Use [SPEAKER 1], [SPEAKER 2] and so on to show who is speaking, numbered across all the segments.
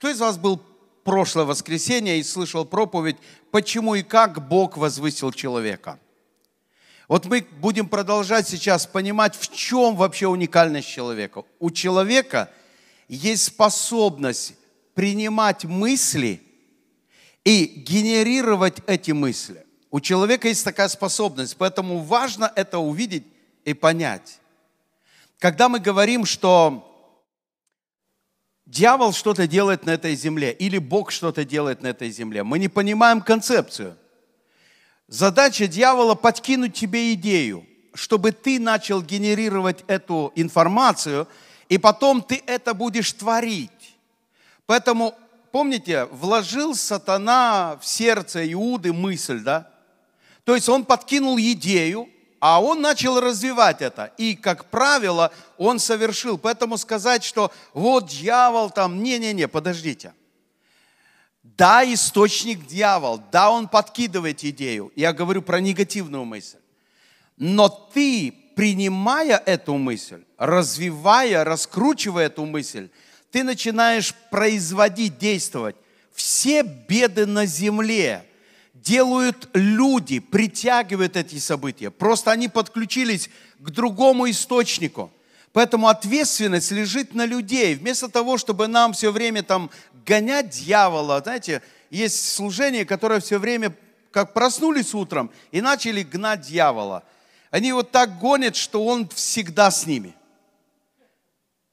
[SPEAKER 1] Кто из вас был прошлое воскресенье и слышал проповедь «Почему и как Бог возвысил человека»? Вот мы будем продолжать сейчас понимать, в чем вообще уникальность человека. У человека есть способность принимать мысли и генерировать эти мысли. У человека есть такая способность, поэтому важно это увидеть и понять. Когда мы говорим, что дьявол что-то делает на этой земле или Бог что-то делает на этой земле, мы не понимаем концепцию. Задача дьявола подкинуть тебе идею, чтобы ты начал генерировать эту информацию, и потом ты это будешь творить. Поэтому, помните, вложил сатана в сердце Иуды мысль, да? То есть он подкинул идею, а он начал развивать это. И, как правило, он совершил. Поэтому сказать, что вот дьявол там, не-не-не, подождите. Да, источник дьявол, да, он подкидывает идею. Я говорю про негативную мысль. Но ты, принимая эту мысль, развивая, раскручивая эту мысль, ты начинаешь производить, действовать. Все беды на земле делают люди, притягивают эти события. Просто они подключились к другому источнику. Поэтому ответственность лежит на людей. Вместо того, чтобы нам все время там гонять дьявола, знаете, есть служение, которое все время как проснулись утром и начали гнать дьявола. Они вот так гонят, что он всегда с ними.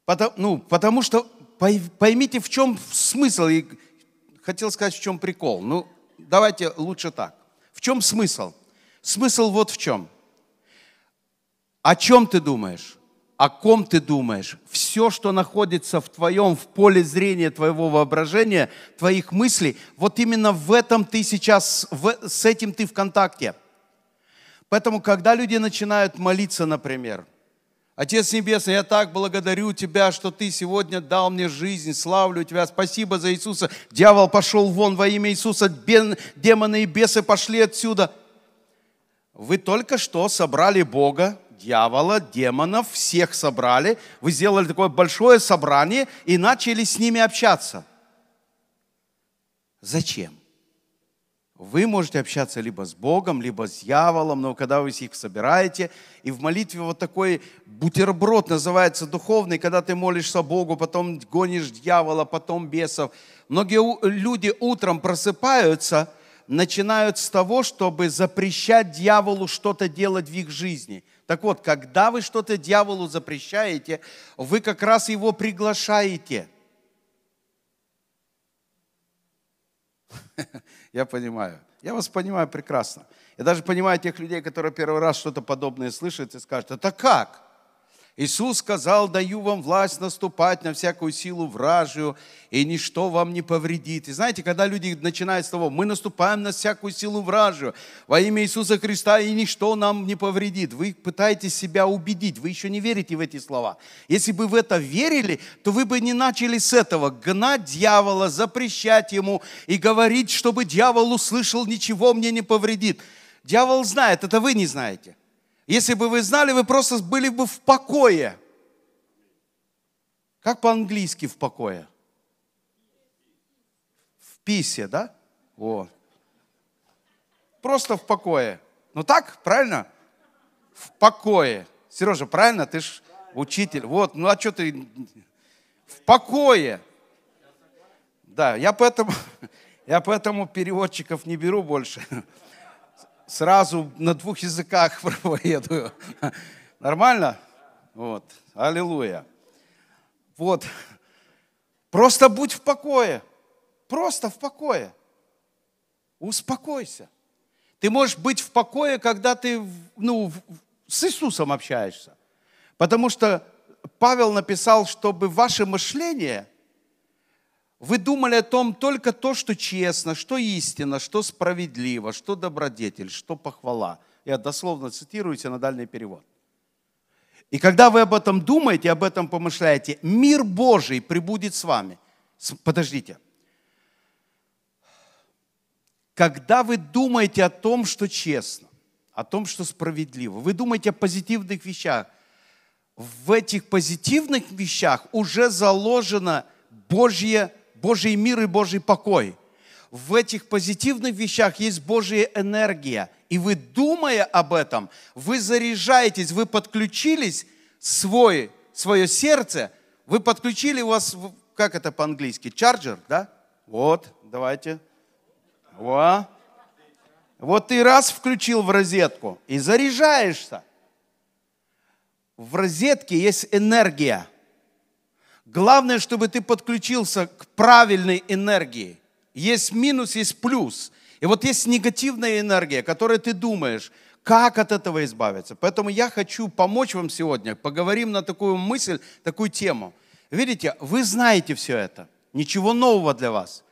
[SPEAKER 1] Потому, ну, потому что поймите, в чем смысл. И хотел сказать, в чем прикол. Ну, давайте лучше так. В чем смысл? Смысл вот в чем. О чем ты думаешь? О ком ты думаешь? Все, что находится в твоем, в поле зрения твоего воображения, твоих мыслей, вот именно в этом ты сейчас, в, с этим ты в контакте. Поэтому, когда люди начинают молиться, например – Отец Небесный, я так благодарю Тебя, что Ты сегодня дал мне жизнь, славлю Тебя, спасибо за Иисуса. Дьявол пошел вон во имя Иисуса, демоны и бесы пошли отсюда. Вы только что собрали Бога, дьявола, демонов, всех собрали. Вы сделали такое большое собрание и начали с ними общаться. Зачем? Вы можете общаться либо с Богом, либо с дьяволом, но когда вы их собираете, и в молитве вот такой бутерброд называется духовный, когда ты молишься Богу, потом гонишь дьявола, потом бесов. Многие люди утром просыпаются, начинают с того, чтобы запрещать дьяволу что-то делать в их жизни. Так вот, когда вы что-то дьяволу запрещаете, вы как раз его приглашаете – Я понимаю. Я вас понимаю прекрасно. Я даже понимаю тех людей, которые первый раз что-то подобное слышат и скажут, это как? Иисус сказал, даю вам власть наступать на всякую силу вражию, и ничто вам не повредит. И знаете, когда люди начинают с того, мы наступаем на всякую силу вражию во имя Иисуса Христа, и ничто нам не повредит. Вы пытаетесь себя убедить, вы еще не верите в эти слова. Если бы в это верили, то вы бы не начали с этого гнать дьявола, запрещать ему и говорить, чтобы дьявол услышал, ничего мне не повредит. Дьявол знает, это вы не знаете. Если бы вы знали, вы просто были бы в покое. Как по-английски в покое? В писе, да? Вот. Просто в покое. Ну так, правильно? В покое. Сережа, правильно? Ты ж учитель. Вот, ну а что ты... В покое. Да, я поэтому, я поэтому переводчиков не беру больше сразу на двух языках проповедую. Нормально? Вот. Аллилуйя. Вот. Просто будь в покое. Просто в покое. Успокойся. Ты можешь быть в покое, когда ты ну, с Иисусом общаешься. Потому что Павел написал, чтобы ваше мышление – вы думали о том только то, что честно, что истинно, что справедливо, что добродетель, что похвала. Я дословно цитирую синодальный перевод. И когда вы об этом думаете, об этом помышляете, мир Божий прибудет с вами. Подождите. Когда вы думаете о том, что честно, о том, что справедливо, вы думаете о позитивных вещах, в этих позитивных вещах уже заложено Божье Божий мир и Божий покой. В этих позитивных вещах есть Божья энергия. И вы, думая об этом, вы заряжаетесь, вы подключились свой, свое сердце, вы подключили у вас, как это по-английски, чарджер, да? Вот, давайте. Во. Вот ты раз включил в розетку и заряжаешься. В розетке есть энергия. Главное, чтобы ты подключился к правильной энергии. Есть минус, есть плюс. И вот есть негативная энергия, которой ты думаешь, как от этого избавиться. Поэтому я хочу помочь вам сегодня. Поговорим на такую мысль, такую тему. Видите, вы знаете все это. Ничего нового для вас.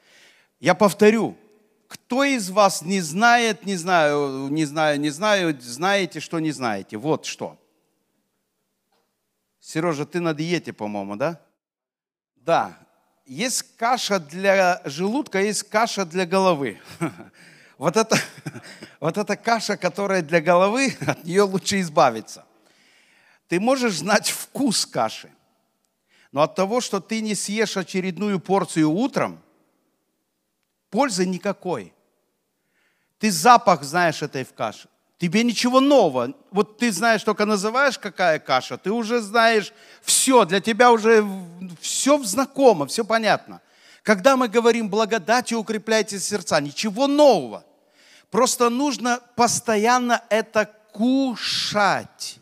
[SPEAKER 1] Я повторю, кто из вас не знает, не знаю, не знаю, не знаю, знаете, что не знаете? Вот что. Сережа, ты на диете, по-моему, да? Да. Есть каша для желудка, есть каша для головы. Вот это, вот эта каша, которая для головы, от нее лучше избавиться. Ты можешь знать вкус каши, но от того, что ты не съешь очередную порцию утром, пользы никакой. Ты запах знаешь этой в каше. Тебе ничего нового. Вот ты знаешь, только называешь, какая каша, ты уже знаешь все, для тебя уже все знакомо, все понятно. Когда мы говорим благодатью укрепляйте сердца, ничего нового. Просто нужно постоянно это кушать.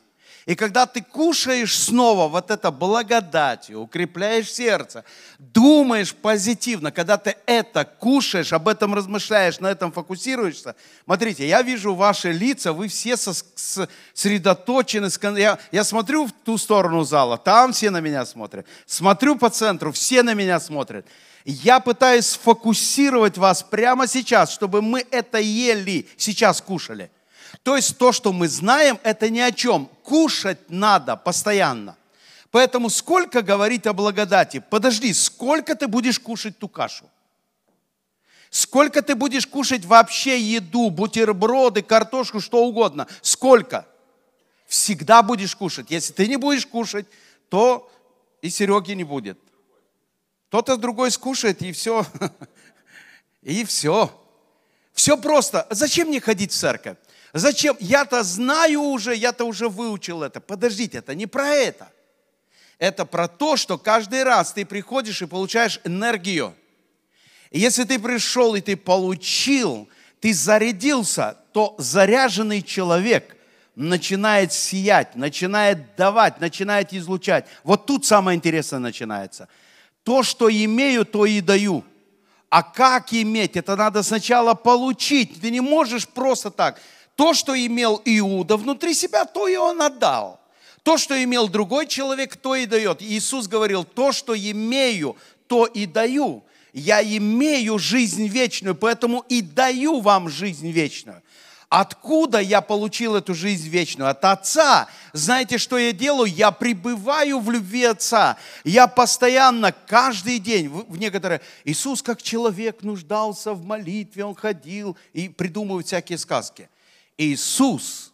[SPEAKER 1] И когда ты кушаешь снова вот это благодатью, укрепляешь сердце, думаешь позитивно, когда ты это кушаешь, об этом размышляешь, на этом фокусируешься, смотрите, я вижу ваши лица, вы все сосредоточены. Я, я смотрю в ту сторону зала, там все на меня смотрят. Смотрю по центру, все на меня смотрят. Я пытаюсь сфокусировать вас прямо сейчас, чтобы мы это ели, сейчас кушали – то есть то, что мы знаем, это ни о чем. Кушать надо постоянно. Поэтому сколько говорить о благодати? Подожди, сколько ты будешь кушать ту кашу? Сколько ты будешь кушать вообще еду, бутерброды, картошку, что угодно? Сколько? Всегда будешь кушать. Если ты не будешь кушать, то и Сереги не будет. Кто-то другой скушает, и все. И все. Все просто. Зачем мне ходить в церковь? Зачем? Я-то знаю уже, я-то уже выучил это. Подождите, это не про это. Это про то, что каждый раз ты приходишь и получаешь энергию. И если ты пришел и ты получил, ты зарядился, то заряженный человек начинает сиять, начинает давать, начинает излучать. Вот тут самое интересное начинается. То, что имею, то и даю. А как иметь? Это надо сначала получить. Ты не можешь просто так то, что имел Иуда внутри себя, то и он отдал. То, что имел другой человек, то и дает. Иисус говорил, то, что имею, то и даю. Я имею жизнь вечную, поэтому и даю вам жизнь вечную. Откуда я получил эту жизнь вечную? От Отца. Знаете, что я делаю? Я пребываю в любви Отца. Я постоянно, каждый день, в некоторые, Иисус как человек нуждался в молитве, Он ходил и придумывают всякие сказки. Иисус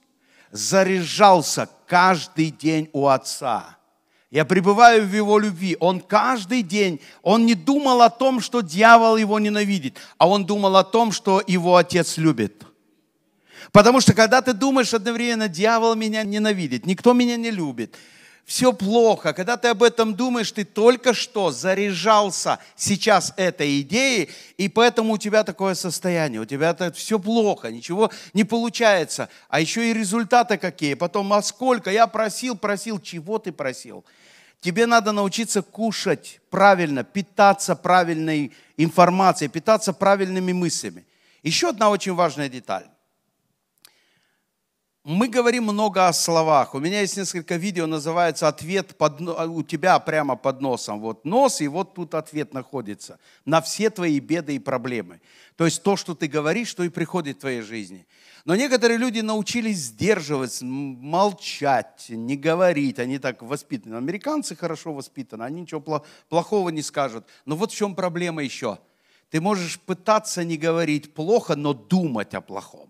[SPEAKER 1] заряжался каждый день у Отца. Я пребываю в Его любви. Он каждый день, он не думал о том, что дьявол его ненавидит, а он думал о том, что его Отец любит. Потому что когда ты думаешь одновременно, дьявол меня ненавидит, никто меня не любит, все плохо. Когда ты об этом думаешь, ты только что заряжался сейчас этой идеей, и поэтому у тебя такое состояние, у тебя это все плохо, ничего не получается. А еще и результаты какие. Потом, а сколько? Я просил, просил. Чего ты просил? Тебе надо научиться кушать правильно, питаться правильной информацией, питаться правильными мыслями. Еще одна очень важная деталь мы говорим много о словах. У меня есть несколько видео, называется «Ответ под, у тебя прямо под носом». Вот нос, и вот тут ответ находится на все твои беды и проблемы. То есть то, что ты говоришь, что и приходит в твоей жизни. Но некоторые люди научились сдерживаться, молчать, не говорить. Они так воспитаны. Американцы хорошо воспитаны, они ничего плохого не скажут. Но вот в чем проблема еще. Ты можешь пытаться не говорить плохо, но думать о плохом.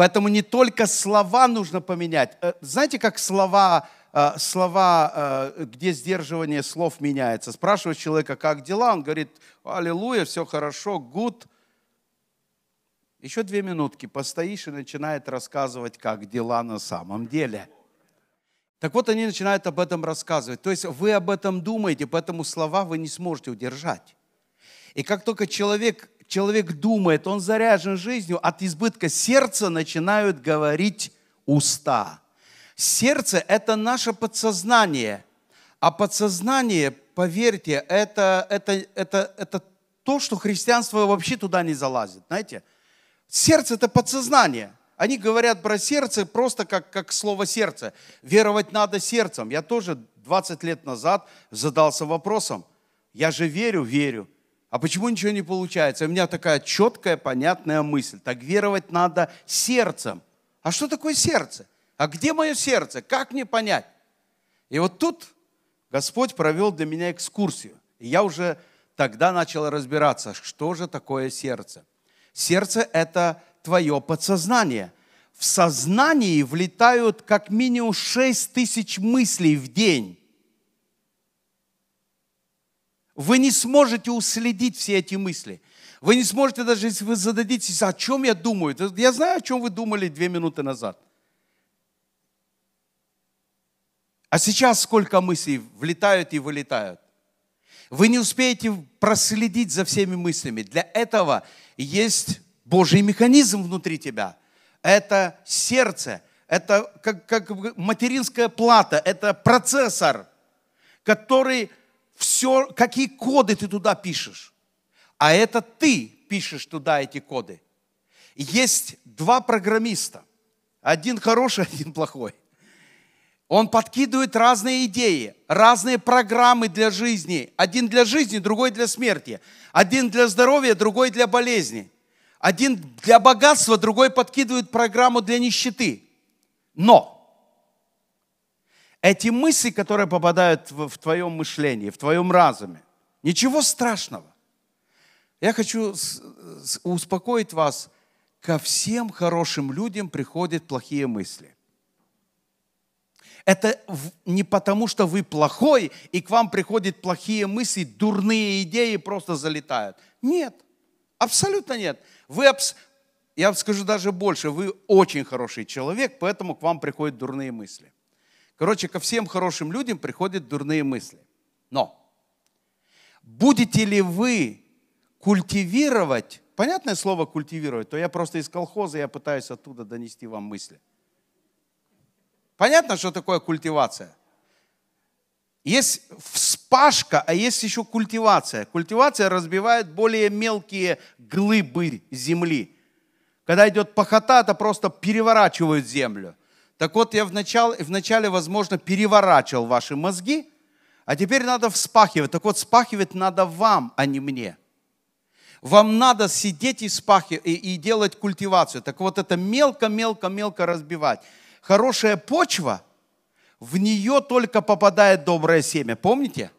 [SPEAKER 1] Поэтому не только слова нужно поменять. Э, знаете, как слова э, слова, э, где сдерживание слов меняется. Спрашиваешь человека, как дела, он говорит, аллилуйя, все хорошо, good. Еще две минутки постоишь и начинает рассказывать, как дела на самом деле. Так вот, они начинают об этом рассказывать. То есть вы об этом думаете, поэтому слова вы не сможете удержать. И как только человек, человек думает, он заряжен жизнью, от избытка сердца начинают говорить уста. Сердце – это наше подсознание. А подсознание, поверьте, это, это, это, это то, что христианство вообще туда не залазит. Знаете, сердце – это подсознание. Они говорят про сердце просто как, как слово сердце. Веровать надо сердцем. Я тоже 20 лет назад задался вопросом. Я же верю, верю. А почему ничего не получается? У меня такая четкая, понятная мысль. Так веровать надо сердцем. А что такое сердце? А где мое сердце? Как мне понять? И вот тут Господь провел для меня экскурсию. И я уже тогда начал разбираться, что же такое сердце. Сердце – это твое подсознание. В сознании влетают как минимум 6 тысяч мыслей в день. Вы не сможете уследить все эти мысли. Вы не сможете даже, если вы зададитесь, о чем я думаю. Я знаю, о чем вы думали две минуты назад. А сейчас сколько мыслей влетают и вылетают. Вы не успеете проследить за всеми мыслями. Для этого есть Божий механизм внутри тебя. Это сердце, это как, как материнская плата, это процессор, который все, какие коды ты туда пишешь. А это ты пишешь туда эти коды. Есть два программиста. Один хороший, один плохой. Он подкидывает разные идеи, разные программы для жизни. Один для жизни, другой для смерти. Один для здоровья, другой для болезни. Один для богатства, другой подкидывает программу для нищеты. Но эти мысли, которые попадают в, в твоем мышлении, в твоем разуме, ничего страшного. Я хочу успокоить вас, ко всем хорошим людям приходят плохие мысли. Это не потому, что вы плохой, и к вам приходят плохие мысли, дурные идеи просто залетают. Нет, абсолютно нет. Вы, я скажу даже больше, вы очень хороший человек, поэтому к вам приходят дурные мысли. Короче, ко всем хорошим людям приходят дурные мысли. Но будете ли вы культивировать, понятное слово культивировать, то я просто из колхоза, я пытаюсь оттуда донести вам мысли. Понятно, что такое культивация? Есть вспашка, а есть еще культивация. Культивация разбивает более мелкие глыбы земли. Когда идет похота, это просто переворачивают землю. Так вот, я вначале, вначале, возможно, переворачивал ваши мозги, а теперь надо вспахивать. Так вот, вспахивать надо вам, а не мне. Вам надо сидеть и, спахивать, и, и делать культивацию. Так вот, это мелко-мелко-мелко разбивать. Хорошая почва, в нее только попадает доброе семя. Помните?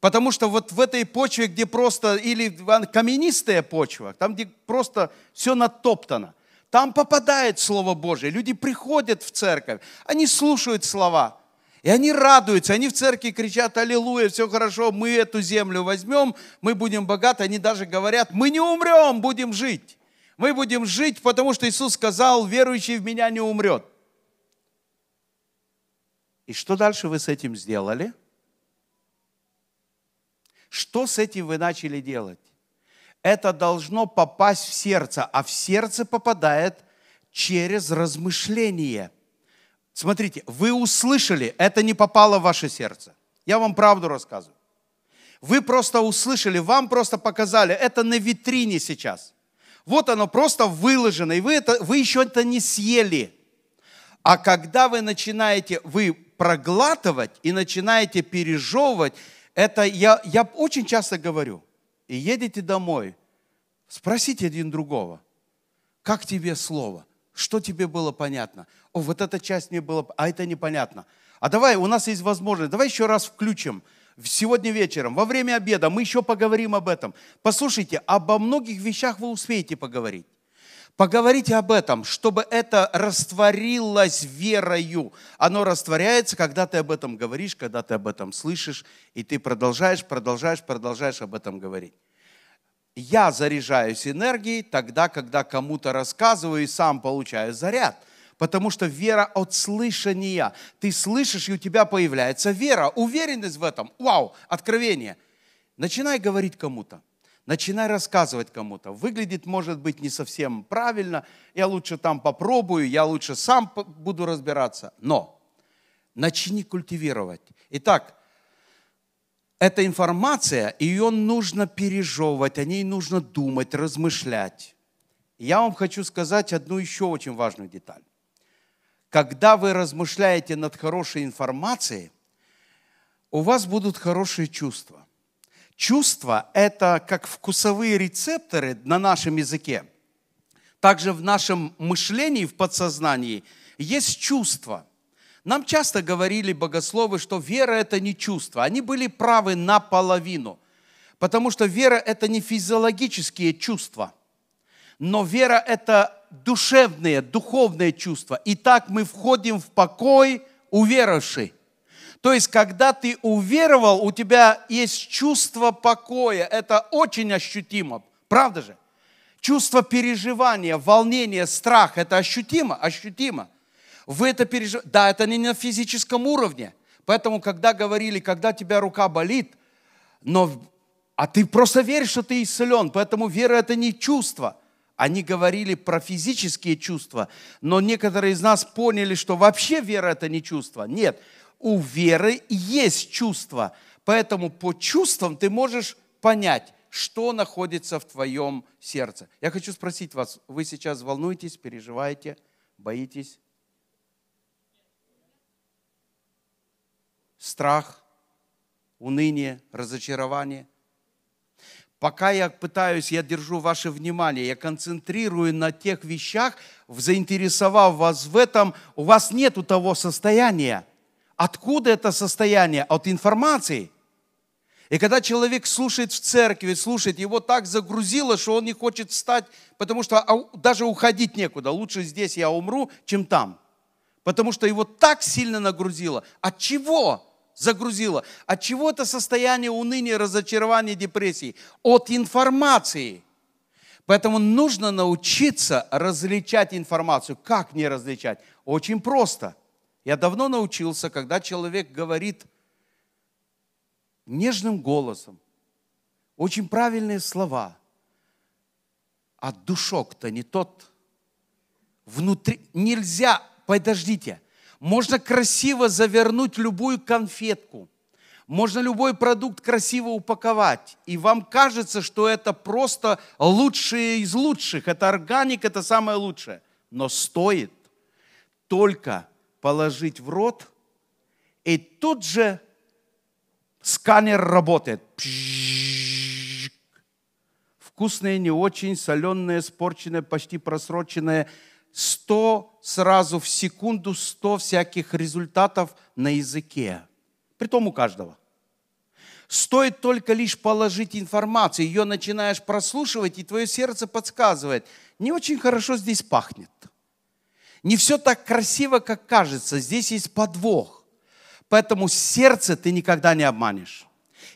[SPEAKER 1] Потому что вот в этой почве, где просто, или каменистая почва, там, где просто все натоптано, там попадает Слово Божие. Люди приходят в церковь, они слушают слова. И они радуются, они в церкви кричат, аллилуйя, все хорошо, мы эту землю возьмем, мы будем богаты. Они даже говорят, мы не умрем, будем жить. Мы будем жить, потому что Иисус сказал, верующий в меня не умрет. И что дальше вы с этим сделали? Что с этим вы начали делать? Это должно попасть в сердце, а в сердце попадает через размышление. Смотрите, вы услышали, это не попало в ваше сердце. Я вам правду рассказываю. Вы просто услышали, вам просто показали, это на витрине сейчас. Вот оно просто выложено, и вы, это, вы еще это не съели. А когда вы начинаете, вы проглатывать и начинаете пережевывать, это я, я очень часто говорю – и едете домой, спросите один другого, как тебе слово, что тебе было понятно. О, вот эта часть мне была, а это непонятно. А давай, у нас есть возможность, давай еще раз включим сегодня вечером, во время обеда, мы еще поговорим об этом. Послушайте, обо многих вещах вы успеете поговорить. Поговорите об этом, чтобы это растворилось верою. Оно растворяется, когда ты об этом говоришь, когда ты об этом слышишь, и ты продолжаешь, продолжаешь, продолжаешь об этом говорить. Я заряжаюсь энергией тогда, когда кому-то рассказываю и сам получаю заряд. Потому что вера от слышания. Ты слышишь, и у тебя появляется вера, уверенность в этом. Вау, откровение. Начинай говорить кому-то. Начинай рассказывать кому-то. Выглядит, может быть, не совсем правильно. Я лучше там попробую, я лучше сам буду разбираться. Но начни культивировать. Итак, эта информация, ее нужно пережевывать, о ней нужно думать, размышлять. Я вам хочу сказать одну еще очень важную деталь. Когда вы размышляете над хорошей информацией, у вас будут хорошие чувства. Чувства – это как вкусовые рецепторы на нашем языке. Также в нашем мышлении, в подсознании есть чувства. Нам часто говорили богословы, что вера – это не чувство. Они были правы наполовину. Потому что вера – это не физиологические чувства. Но вера – это душевные, духовные чувства. И так мы входим в покой уверовавший. То есть, когда ты уверовал, у тебя есть чувство покоя. Это очень ощутимо. Правда же? Чувство переживания, волнения, страх – это ощутимо, ощутимо. Вы это переживаете. Да, это не на физическом уровне. Поэтому, когда говорили, когда тебя рука болит, но, а ты просто веришь, что ты исцелен. Поэтому вера – это не чувство. Они говорили про физические чувства, но некоторые из нас поняли, что вообще вера – это не чувство. Нет, у веры есть чувства. Поэтому по чувствам ты можешь понять, что находится в твоем сердце. Я хочу спросить вас, вы сейчас волнуетесь, переживаете, боитесь? Страх, уныние, разочарование. Пока я пытаюсь, я держу ваше внимание, я концентрирую на тех вещах, заинтересовав вас в этом, у вас нет того состояния – Откуда это состояние? От информации. И когда человек слушает в церкви, слушает, его так загрузило, что он не хочет встать, потому что даже уходить некуда. Лучше здесь я умру, чем там. Потому что его так сильно нагрузило. От чего загрузило? От чего это состояние уныния, разочарования, депрессии? От информации. Поэтому нужно научиться различать информацию. Как не различать? Очень просто. Я давно научился, когда человек говорит нежным голосом, очень правильные слова, а душок-то не тот. Внутри нельзя, подождите, можно красиво завернуть любую конфетку, можно любой продукт красиво упаковать, и вам кажется, что это просто лучшее из лучших, это органик, это самое лучшее, но стоит только положить в рот, и тут же сканер работает. Вкусное, не очень, соленое, спорченное, почти просроченное. Сто сразу в секунду, сто всяких результатов на языке. Притом у каждого. Стоит только лишь положить информацию, ее начинаешь прослушивать, и твое сердце подсказывает, не очень хорошо здесь пахнет. Не все так красиво, как кажется. Здесь есть подвох. Поэтому сердце ты никогда не обманешь.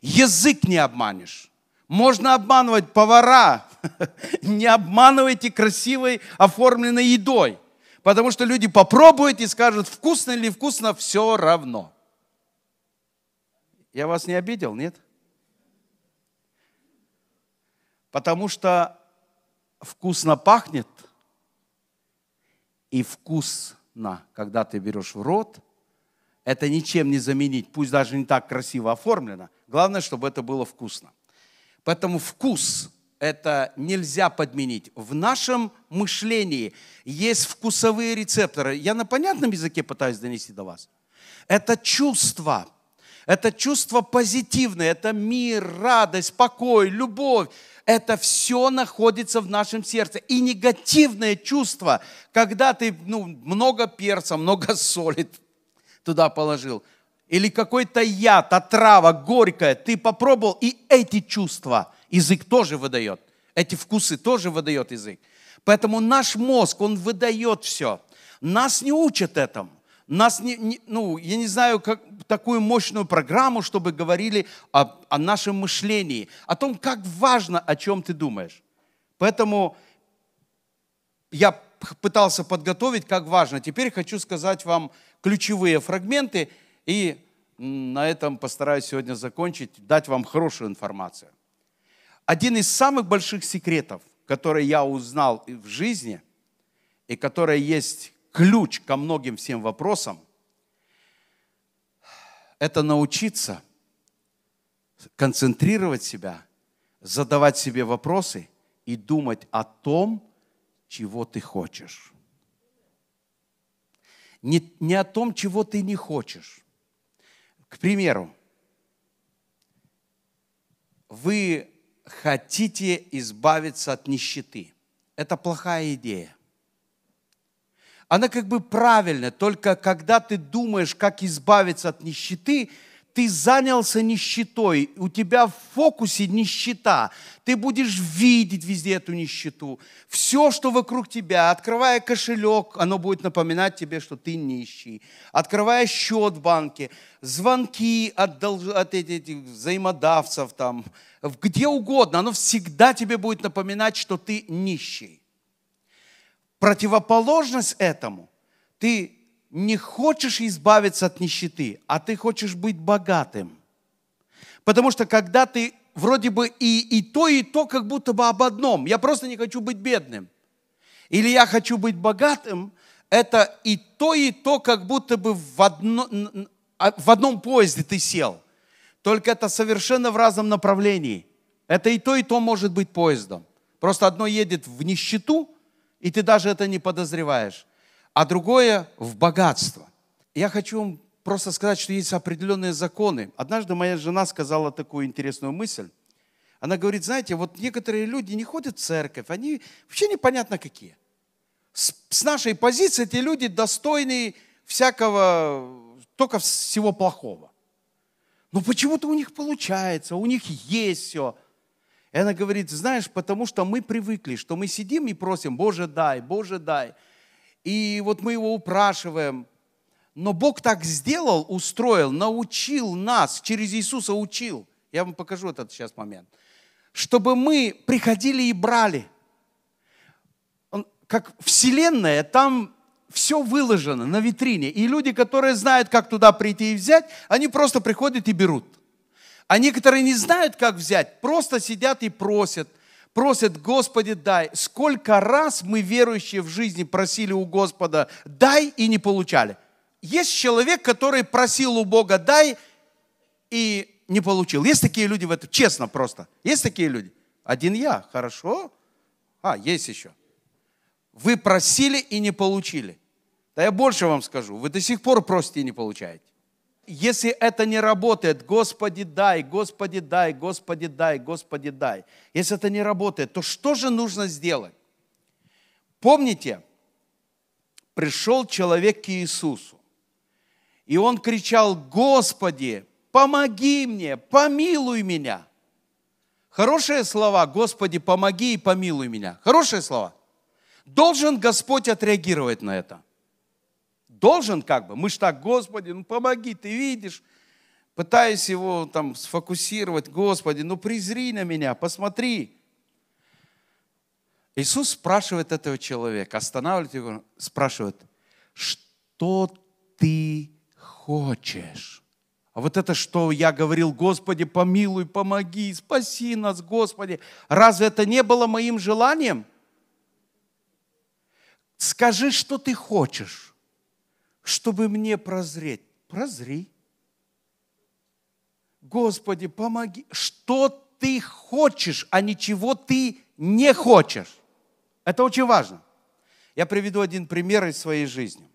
[SPEAKER 1] Язык не обманешь. Можно обманывать повара. Не обманывайте красивой оформленной едой. Потому что люди попробуют и скажут, вкусно или вкусно, все равно. Я вас не обидел, нет? Потому что вкусно пахнет – и вкусно, когда ты берешь в рот, это ничем не заменить, пусть даже не так красиво оформлено. Главное, чтобы это было вкусно. Поэтому вкус это нельзя подменить. В нашем мышлении есть вкусовые рецепторы. Я на понятном языке пытаюсь донести до вас. Это чувство. Это чувство позитивное. Это мир, радость, покой, любовь это все находится в нашем сердце. И негативное чувство, когда ты ну, много перца, много соли туда положил, или какой-то яд, отрава горькая, ты попробовал, и эти чувства язык тоже выдает. Эти вкусы тоже выдает язык. Поэтому наш мозг, он выдает все. Нас не учат этому. Нас не, не, ну, я не знаю, как такую мощную программу, чтобы говорили о, о нашем мышлении, о том, как важно, о чем ты думаешь. Поэтому я пытался подготовить, как важно. Теперь хочу сказать вам ключевые фрагменты и на этом постараюсь сегодня закончить, дать вам хорошую информацию. Один из самых больших секретов, который я узнал в жизни, и который есть ключ ко многим всем вопросам, это научиться концентрировать себя, задавать себе вопросы и думать о том, чего ты хочешь. Не, не о том, чего ты не хочешь. К примеру, вы хотите избавиться от нищеты. Это плохая идея. Она как бы правильная, только когда ты думаешь, как избавиться от нищеты, ты занялся нищетой, у тебя в фокусе нищета, ты будешь видеть везде эту нищету. Все, что вокруг тебя, открывая кошелек, оно будет напоминать тебе, что ты нищий. Открывая счет в банке, звонки от, от этих взаимодавцев, там, где угодно, оно всегда тебе будет напоминать, что ты нищий. Противоположность этому, ты не хочешь избавиться от нищеты, а ты хочешь быть богатым. Потому что когда ты вроде бы и, и то, и то как будто бы об одном. Я просто не хочу быть бедным. Или я хочу быть богатым, это и то, и то как будто бы в, одно, а, в одном поезде ты сел. Только это совершенно в разном направлении. Это и то, и то может быть поездом. Просто одно едет в нищету, и ты даже это не подозреваешь а другое в богатство. Я хочу вам просто сказать, что есть определенные законы. Однажды моя жена сказала такую интересную мысль. Она говорит, знаете, вот некоторые люди не ходят в церковь, они вообще непонятно какие. С, с нашей позиции эти люди достойны всякого, только всего плохого. Но почему-то у них получается, у них есть все. И она говорит, знаешь, потому что мы привыкли, что мы сидим и просим, Боже, дай, Боже, дай и вот мы его упрашиваем. Но Бог так сделал, устроил, научил нас, через Иисуса учил. Я вам покажу этот сейчас момент. Чтобы мы приходили и брали. Как вселенная, там все выложено на витрине. И люди, которые знают, как туда прийти и взять, они просто приходят и берут. А некоторые не знают, как взять, просто сидят и просят – просят, Господи, дай. Сколько раз мы, верующие в жизни, просили у Господа, дай и не получали. Есть человек, который просил у Бога, дай и не получил. Есть такие люди в этом, честно просто. Есть такие люди? Один я, хорошо. А, есть еще. Вы просили и не получили. Да я больше вам скажу, вы до сих пор просите и не получаете. Если это не работает, Господи дай, Господи дай, Господи дай, Господи дай. Если это не работает, то что же нужно сделать? Помните, пришел человек к Иисусу, и он кричал, Господи, помоги мне, помилуй меня. Хорошие слова, Господи, помоги и помилуй меня. Хорошие слова. Должен Господь отреагировать на это – должен как бы. Мы ж так, Господи, ну помоги, ты видишь. Пытаюсь его там сфокусировать, Господи, ну презри на меня, посмотри. Иисус спрашивает этого человека, останавливает его, спрашивает, что ты хочешь? А вот это, что я говорил, Господи, помилуй, помоги, спаси нас, Господи. Разве это не было моим желанием? Скажи, что ты хочешь чтобы мне прозреть. Прозри. Господи, помоги. Что ты хочешь, а ничего ты не хочешь. Это очень важно. Я приведу один пример из своей жизни.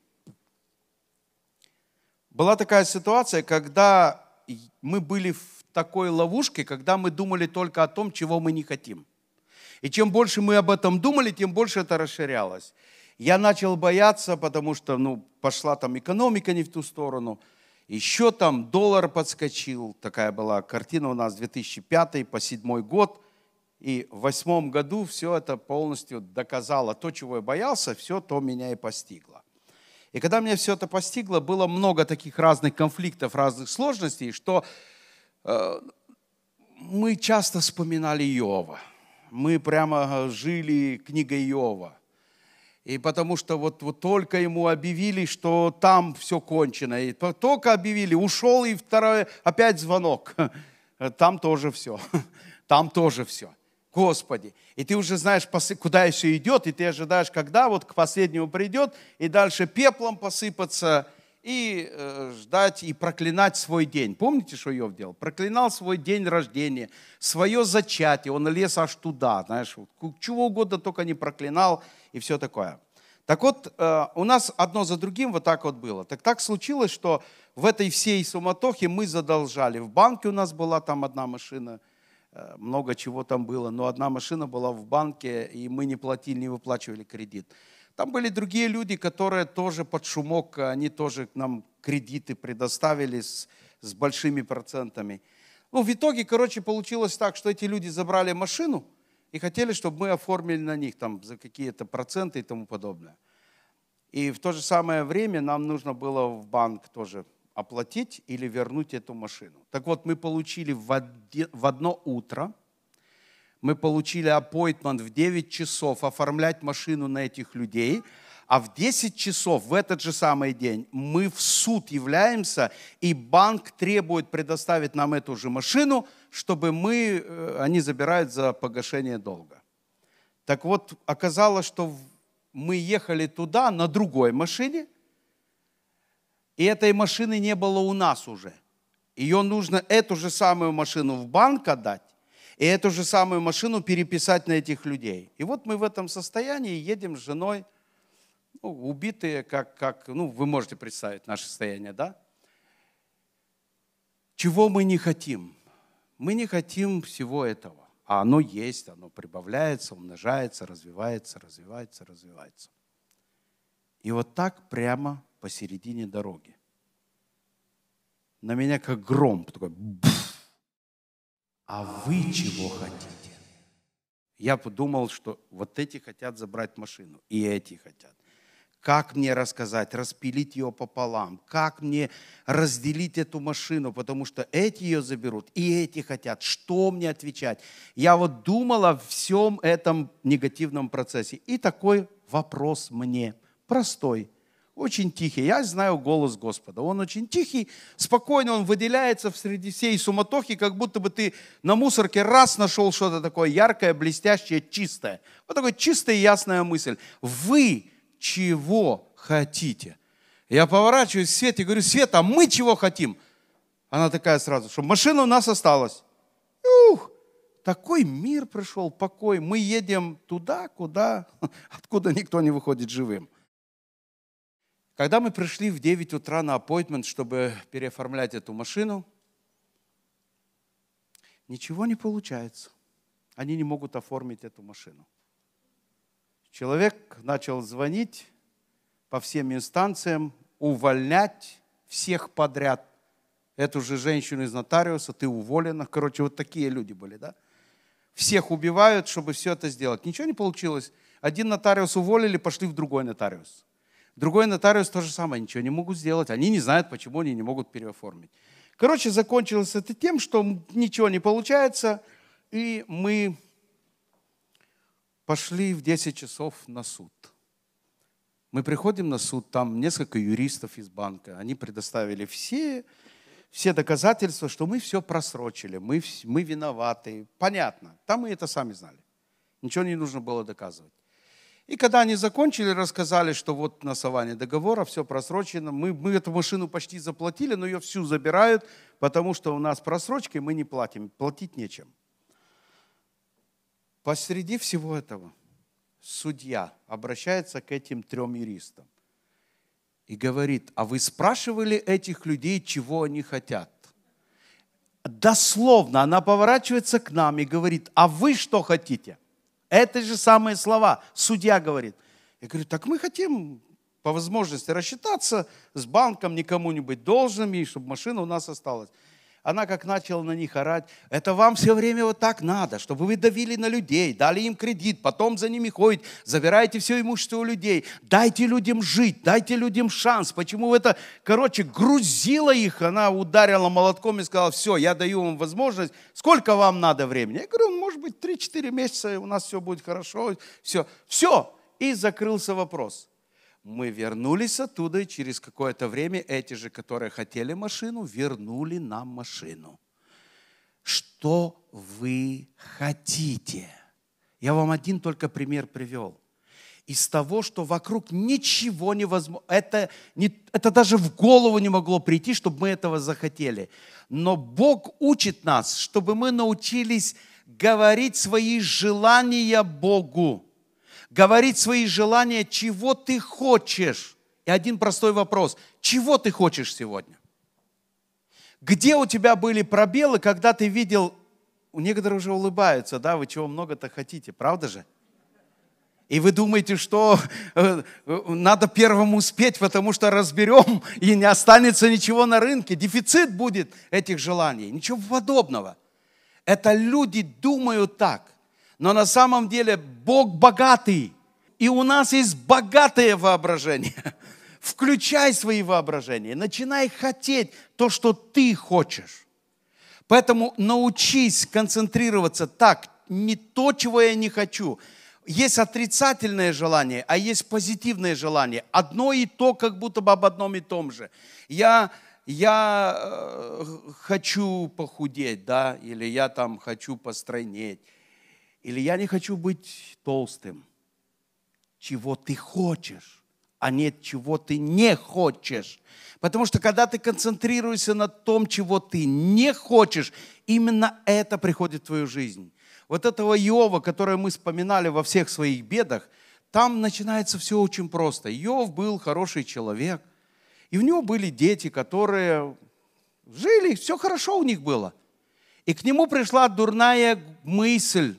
[SPEAKER 1] Была такая ситуация, когда мы были в такой ловушке, когда мы думали только о том, чего мы не хотим. И чем больше мы об этом думали, тем больше это расширялось. Я начал бояться, потому что ну, пошла там экономика не в ту сторону. Еще там доллар подскочил. Такая была картина у нас 2005 по 2007 год. И в восьмом году все это полностью доказало. То, чего я боялся, все то меня и постигло. И когда меня все это постигло, было много таких разных конфликтов, разных сложностей, что э, мы часто вспоминали Иова. Мы прямо жили книгой Иова. И потому что вот, вот только ему объявили, что там все кончено. И только объявили, ушел, и второй, опять звонок. Там тоже все. Там тоже все. Господи. И ты уже знаешь, куда еще идет, и ты ожидаешь, когда вот к последнему придет, и дальше пеплом посыпаться, и э, ждать, и проклинать свой день. Помните, что Йов делал? Проклинал свой день рождения, свое зачатие. Он лез аж туда, знаешь, чего угодно только не проклинал, и все такое. Так вот, э, у нас одно за другим вот так вот было. Так так случилось, что в этой всей суматохе мы задолжали. В банке у нас была там одна машина – Э, много чего там было, но одна машина была в банке, и мы не платили, не выплачивали кредит. Там были другие люди, которые тоже под шумок, они тоже нам кредиты предоставили с, с большими процентами. Ну, в итоге, короче, получилось так, что эти люди забрали машину и хотели, чтобы мы оформили на них там за какие-то проценты и тому подобное. И в то же самое время нам нужно было в банк тоже оплатить или вернуть эту машину. Так вот, мы получили в одно утро, мы получили аппойтмент в 9 часов оформлять машину на этих людей, а в 10 часов в этот же самый день мы в суд являемся, и банк требует предоставить нам эту же машину, чтобы мы, э, они забирают за погашение долга. Так вот, оказалось, что мы ехали туда на другой машине – и этой машины не было у нас уже. Ее нужно эту же самую машину в банк отдать, и эту же самую машину переписать на этих людей. И вот мы в этом состоянии едем с женой, ну, убитые, как, как, ну, вы можете представить наше состояние, да? Чего мы не хотим? Мы не хотим всего этого. А оно есть, оно прибавляется, умножается, развивается, развивается, развивается. И вот так прямо посередине дороги. На меня как гром такой. Бф. А вы чего хотите? Я подумал, что вот эти хотят забрать машину, и эти хотят. Как мне рассказать, распилить ее пополам? Как мне разделить эту машину? Потому что эти ее заберут, и эти хотят. Что мне отвечать? Я вот думал о всем этом негативном процессе. И такой вопрос мне простой очень тихий. Я знаю голос Господа. Он очень тихий, спокойно, он выделяется в среди всей суматохи, как будто бы ты на мусорке раз нашел что-то такое яркое, блестящее, чистое. Вот такая чистая и ясная мысль. Вы чего хотите? Я поворачиваюсь к Свете и говорю, Света, а мы чего хотим? Она такая сразу, что машина у нас осталась. Ух, такой мир пришел, покой. Мы едем туда, куда, откуда никто не выходит живым. Когда мы пришли в 9 утра на аппойтмент, чтобы переоформлять эту машину, ничего не получается. Они не могут оформить эту машину. Человек начал звонить по всем инстанциям, увольнять всех подряд. Эту же женщину из нотариуса, ты уволена. Короче, вот такие люди были, да? Всех убивают, чтобы все это сделать. Ничего не получилось. Один нотариус уволили, пошли в другой нотариус. Другой нотариус то же самое, ничего не могут сделать. Они не знают, почему они не могут переоформить. Короче, закончилось это тем, что ничего не получается, и мы пошли в 10 часов на суд. Мы приходим на суд, там несколько юристов из банка, они предоставили все, все доказательства, что мы все просрочили, мы, мы виноваты. Понятно, там мы это сами знали. Ничего не нужно было доказывать. И когда они закончили, рассказали, что вот на основании договора все просрочено. Мы, мы эту машину почти заплатили, но ее всю забирают, потому что у нас просрочки, мы не платим, платить нечем. Посреди всего этого судья обращается к этим трем юристам и говорит, а вы спрашивали этих людей, чего они хотят? Дословно она поворачивается к нам и говорит, а вы что хотите? Это же самые слова. Судья говорит. Я говорю, так мы хотим по возможности рассчитаться с банком, никому не быть должными, чтобы машина у нас осталась. Она как начала на них орать, это вам все время вот так надо, чтобы вы давили на людей, дали им кредит, потом за ними ходите, забираете все имущество у людей, дайте людям жить, дайте людям шанс. Почему это, короче, грузила их, она ударила молотком и сказала, все, я даю вам возможность, сколько вам надо времени? Я говорю, «Ну, может быть, 3-4 месяца, у нас все будет хорошо, все, все. И закрылся вопрос. Мы вернулись оттуда, и через какое-то время эти же, которые хотели машину, вернули нам машину. Что вы хотите? Я вам один только пример привел. Из того, что вокруг ничего невозможно, это, не, это даже в голову не могло прийти, чтобы мы этого захотели. Но Бог учит нас, чтобы мы научились говорить свои желания Богу говорить свои желания, чего ты хочешь. И один простой вопрос. Чего ты хочешь сегодня? Где у тебя были пробелы, когда ты видел, у некоторых уже улыбаются, да, вы чего много-то хотите, правда же? И вы думаете, что э, э, надо первым успеть, потому что разберем, и не останется ничего на рынке. Дефицит будет этих желаний. Ничего подобного. Это люди думают так. Но на самом деле Бог богатый. И у нас есть богатое воображение. Включай свои воображения. Начинай хотеть то, что ты хочешь. Поэтому научись концентрироваться так, не то, чего я не хочу. Есть отрицательное желание, а есть позитивное желание. Одно и то, как будто бы об одном и том же. Я, я э, хочу похудеть, да, или я там хочу постройнеть или я не хочу быть толстым. Чего ты хочешь, а нет чего ты не хочешь. Потому что когда ты концентрируешься на том, чего ты не хочешь, именно это приходит в твою жизнь. Вот этого Иова, которое мы вспоминали во всех своих бедах, там начинается все очень просто. Иов был хороший человек, и у него были дети, которые жили, все хорошо у них было. И к нему пришла дурная мысль,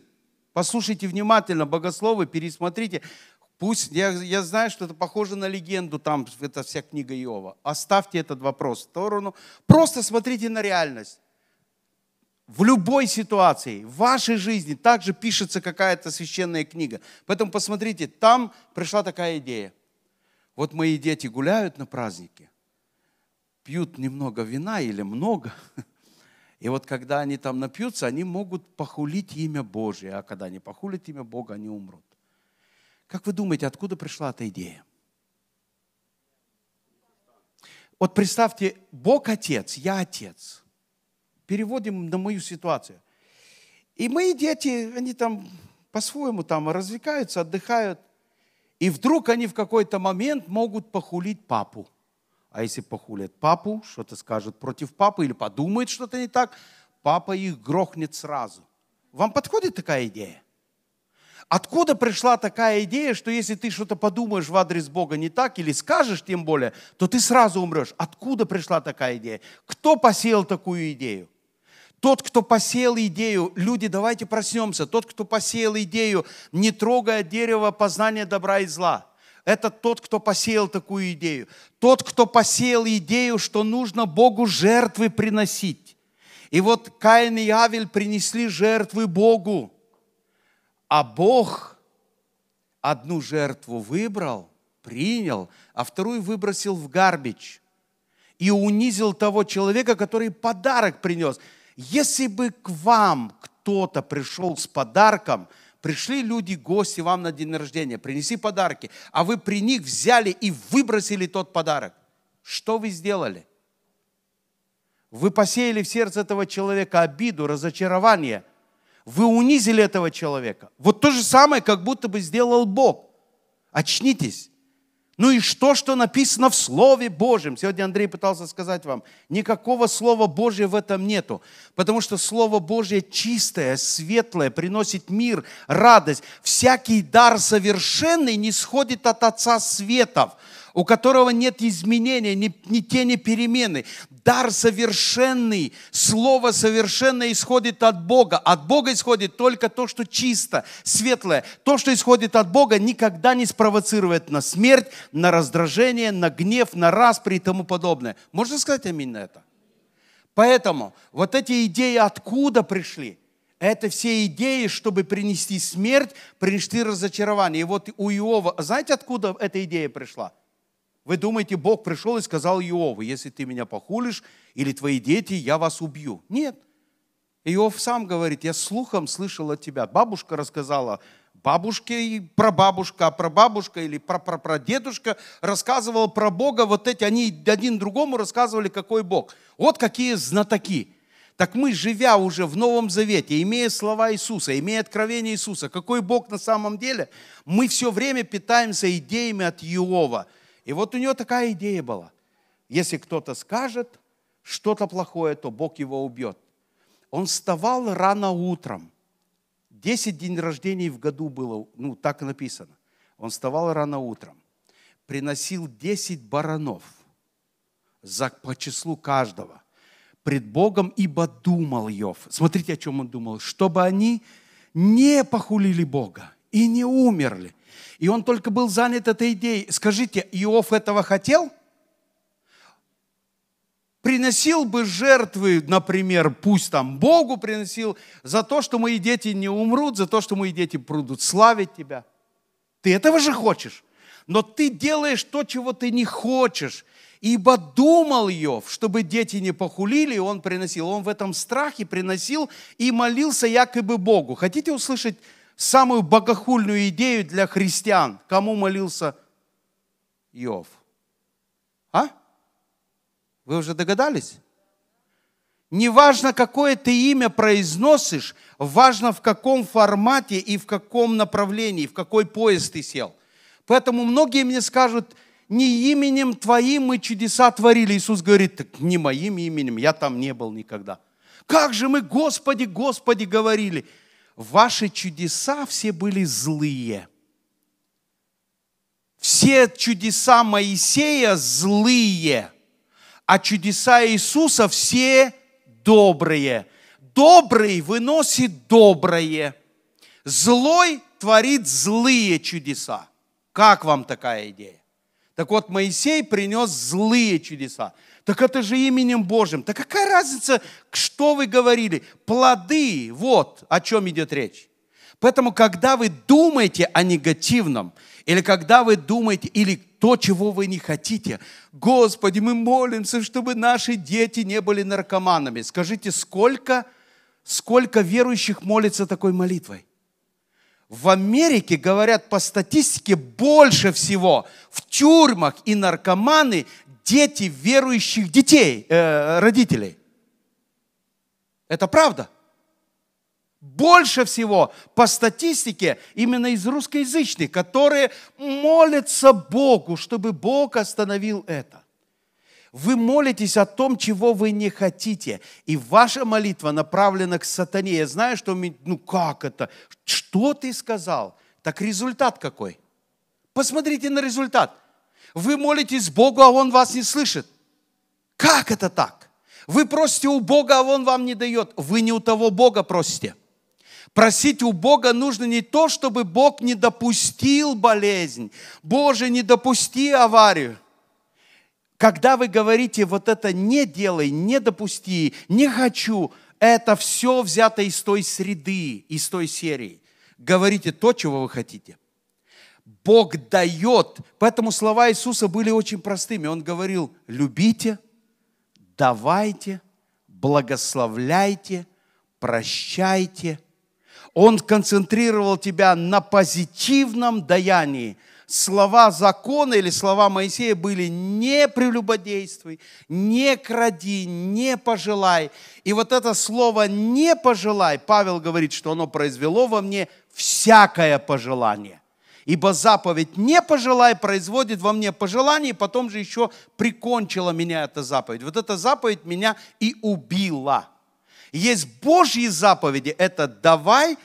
[SPEAKER 1] Послушайте внимательно, богословы, пересмотрите. Пусть, я, я знаю, что это похоже на легенду, там, это вся книга Иова. Оставьте этот вопрос в сторону. Просто смотрите на реальность. В любой ситуации, в вашей жизни также пишется какая-то священная книга. Поэтому посмотрите, там пришла такая идея. Вот мои дети гуляют на празднике, пьют немного вина или много, И вот когда они там напьются, они могут похулить имя Божие, а когда они похулят имя Бога, они умрут. Как вы думаете, откуда пришла эта идея? Вот представьте, Бог отец, я отец. Переводим на мою ситуацию. И мои дети, они там по-своему там развлекаются, отдыхают. И вдруг они в какой-то момент могут похулить папу. А если похулят папу, что-то скажут против папы или подумает что-то не так, папа их грохнет сразу. Вам подходит такая идея? Откуда пришла такая идея, что если ты что-то подумаешь в адрес Бога не так или скажешь тем более, то ты сразу умрешь? Откуда пришла такая идея? Кто посеял такую идею? Тот, кто посеял идею, люди, давайте проснемся, тот, кто посеял идею, не трогая дерево познания добра и зла – это тот, кто посеял такую идею. Тот, кто посеял идею, что нужно Богу жертвы приносить. И вот Каин и Авель принесли жертвы Богу. А Бог одну жертву выбрал, принял, а вторую выбросил в гарбич. И унизил того человека, который подарок принес. Если бы к вам кто-то пришел с подарком – Пришли люди, гости вам на день рождения, принеси подарки, а вы при них взяли и выбросили тот подарок. Что вы сделали? Вы посеяли в сердце этого человека обиду, разочарование. Вы унизили этого человека. Вот то же самое, как будто бы сделал Бог. Очнитесь. Ну и что, что написано в Слове Божьем? Сегодня Андрей пытался сказать вам, никакого Слова Божьего в этом нету, потому что Слово Божье чистое, светлое, приносит мир, радость. Всякий дар совершенный не сходит от Отца Светов, у которого нет изменения, ни, ни тени перемены. Дар совершенный, слово совершенное исходит от Бога. От Бога исходит только то, что чисто, светлое. То, что исходит от Бога, никогда не спровоцирует на смерть, на раздражение, на гнев, на распри и тому подобное. Можно сказать аминь на это? Поэтому вот эти идеи откуда пришли? Это все идеи, чтобы принести смерть, принести разочарование. И вот у Иова, знаете, откуда эта идея пришла? Вы думаете, Бог пришел и сказал Иову, если ты меня похулишь или твои дети, я вас убью. Нет. Иов сам говорит, я слухом слышал от тебя. Бабушка рассказала бабушке и прабабушка, а прабабушка или прапрапрадедушка рассказывал про Бога, вот эти, они один другому рассказывали, какой Бог. Вот какие знатоки. Так мы, живя уже в Новом Завете, имея слова Иисуса, имея откровение Иисуса, какой Бог на самом деле, мы все время питаемся идеями от Иова. И вот у него такая идея была. Если кто-то скажет что-то плохое, то Бог его убьет. Он вставал рано утром – Десять дней рождения в году было, ну, так написано. Он вставал рано утром, приносил десять баранов за, по числу каждого пред Богом, ибо думал Йов. Смотрите, о чем он думал. Чтобы они не похулили Бога и не умерли. И он только был занят этой идеей. Скажите, Иов этого хотел? приносил бы жертвы, например, пусть там Богу приносил, за то, что мои дети не умрут, за то, что мои дети будут славить Тебя. Ты этого же хочешь. Но ты делаешь то, чего ты не хочешь. Ибо думал Йов, чтобы дети не похулили, он приносил. Он в этом страхе приносил и молился якобы Богу. Хотите услышать самую богохульную идею для христиан? Кому молился Йов? А? Вы уже догадались? Неважно, какое ты имя произносишь, важно в каком формате и в каком направлении, в какой поезд ты сел. Поэтому многие мне скажут, не именем твоим мы чудеса творили. Иисус говорит, так не моим именем, я там не был никогда. Как же мы, Господи, Господи, говорили. Ваши чудеса все были злые. Все чудеса Моисея злые а чудеса Иисуса все добрые. Добрый выносит доброе. Злой творит злые чудеса. Как вам такая идея? Так вот, Моисей принес злые чудеса. Так это же именем Божьим. Так какая разница, что вы говорили? Плоды, вот о чем идет речь. Поэтому, когда вы думаете о негативном, или когда вы думаете, или то, чего вы не хотите, Господи, мы молимся, чтобы наши дети не были наркоманами. Скажите, сколько, сколько верующих молится такой молитвой? В Америке, говорят по статистике, больше всего в тюрьмах и наркоманы дети верующих детей, э, родителей. Это правда? больше всего по статистике именно из русскоязычных, которые молятся Богу, чтобы Бог остановил это. Вы молитесь о том, чего вы не хотите, и ваша молитва направлена к сатане. Я знаю, что, ну как это? Что ты сказал? Так результат какой? Посмотрите на результат. Вы молитесь Богу, а Он вас не слышит. Как это так? Вы просите у Бога, а Он вам не дает. Вы не у того Бога просите. Просить у Бога нужно не то, чтобы Бог не допустил болезнь. Боже, не допусти аварию. Когда вы говорите вот это не делай, не допусти, не хочу, это все взято из той среды, из той серии. Говорите то, чего вы хотите. Бог дает. Поэтому слова Иисуса были очень простыми. Он говорил, любите, давайте, благословляйте, прощайте – он концентрировал тебя на позитивном даянии. Слова закона или слова Моисея были не прелюбодействуй, не кради, не пожелай. И вот это слово «не пожелай», Павел говорит, что оно произвело во мне всякое пожелание. Ибо заповедь «не пожелай» производит во мне пожелание, и потом же еще прикончила меня эта заповедь. Вот эта заповедь меня и убила. Есть Божьи заповеди, это давай,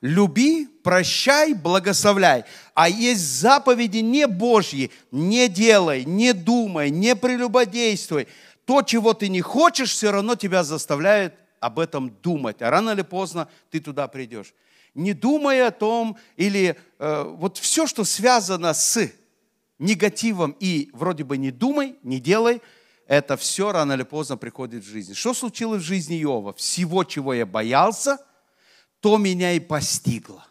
[SPEAKER 1] люби, прощай, благословляй. А есть заповеди не Божьи, не делай, не думай, не прелюбодействуй. То, чего ты не хочешь, все равно тебя заставляет об этом думать. А рано или поздно ты туда придешь. Не думая о том, или э, вот все, что связано с негативом и вроде бы не думай, не делай, это все рано или поздно приходит в жизнь. Что случилось в жизни Иова? Всего, чего я боялся, то меня и постигло.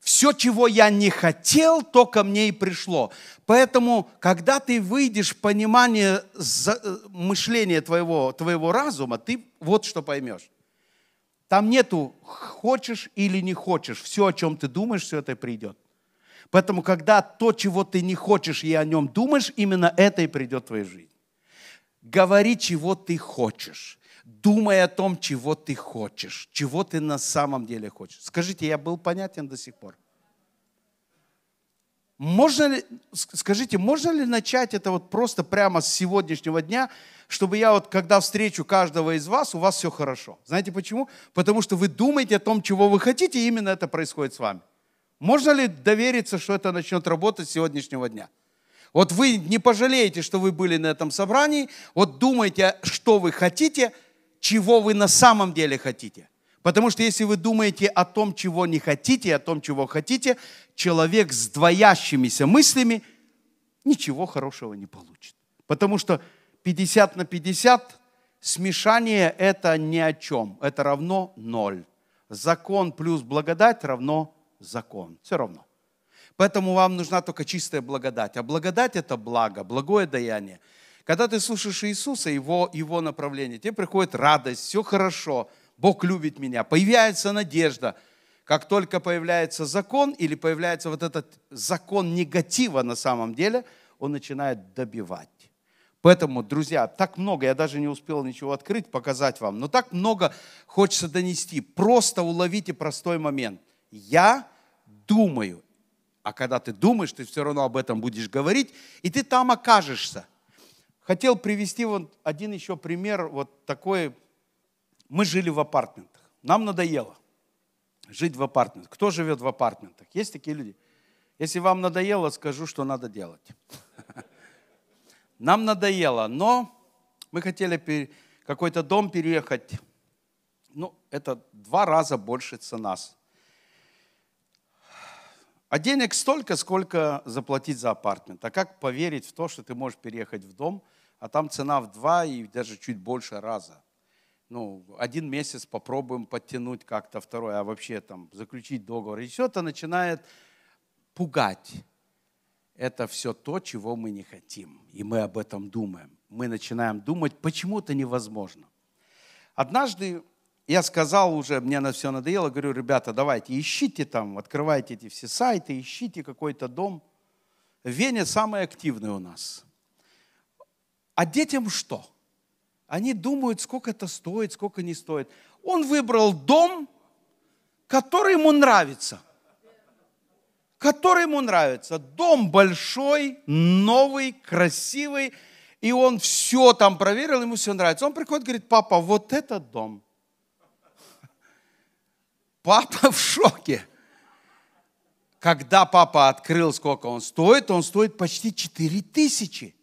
[SPEAKER 1] Все, чего я не хотел, то ко мне и пришло. Поэтому, когда ты выйдешь в понимание э, мышления твоего, твоего разума, ты вот что поймешь. Там нету хочешь или не хочешь. Все, о чем ты думаешь, все это придет. Поэтому, когда то, чего ты не хочешь, и о нем думаешь, именно это и придет в твою жизнь. Говори, чего ты хочешь. Думай о том, чего ты хочешь, чего ты на самом деле хочешь. Скажите, я был понятен до сих пор? Можно ли, скажите, можно ли начать это вот просто прямо с сегодняшнего дня, чтобы я вот, когда встречу каждого из вас, у вас все хорошо? Знаете почему? Потому что вы думаете о том, чего вы хотите, и именно это происходит с вами. Можно ли довериться, что это начнет работать с сегодняшнего дня? Вот вы не пожалеете, что вы были на этом собрании, вот думайте, что вы хотите, чего вы на самом деле хотите. Потому что если вы думаете о том, чего не хотите, о том, чего хотите, человек с двоящимися мыслями ничего хорошего не получит. Потому что 50 на 50 смешание – это ни о чем. Это равно ноль. Закон плюс благодать равно закон. Все равно. Поэтому вам нужна только чистая благодать. А благодать – это благо, благое даяние. Когда ты слушаешь Иисуса, его, его направление, тебе приходит радость, все хорошо, Бог любит меня, появляется надежда. Как только появляется закон или появляется вот этот закон негатива на самом деле, он начинает добивать. Поэтому, друзья, так много, я даже не успел ничего открыть, показать вам, но так много хочется донести. Просто уловите простой момент. Я думаю, а когда ты думаешь, ты все равно об этом будешь говорить, и ты там окажешься. Хотел привести вот один еще пример, вот такой. Мы жили в апартментах. Нам надоело жить в апартментах. Кто живет в апартментах? Есть такие люди? Если вам надоело, скажу, что надо делать. Нам надоело, но мы хотели какой-то дом переехать. Ну, это два раза больше цена а денег столько, сколько заплатить за апартмент. А как поверить в то, что ты можешь переехать в дом, а там цена в два и даже чуть больше раза? Ну, один месяц попробуем подтянуть как-то, второй, а вообще там заключить договор. И все это начинает пугать. Это все то, чего мы не хотим. И мы об этом думаем. Мы начинаем думать, почему это невозможно. Однажды я сказал уже, мне на все надоело, говорю, ребята, давайте, ищите там, открывайте эти все сайты, ищите какой-то дом. В Вене самый активный у нас. А детям что? Они думают, сколько это стоит, сколько не стоит. Он выбрал дом, который ему нравится. Который ему нравится. Дом большой, новый, красивый. И он все там проверил, ему все нравится. Он приходит, говорит, папа, вот этот дом – Папа в шоке. Когда папа открыл, сколько он стоит, он стоит почти 4 тысячи.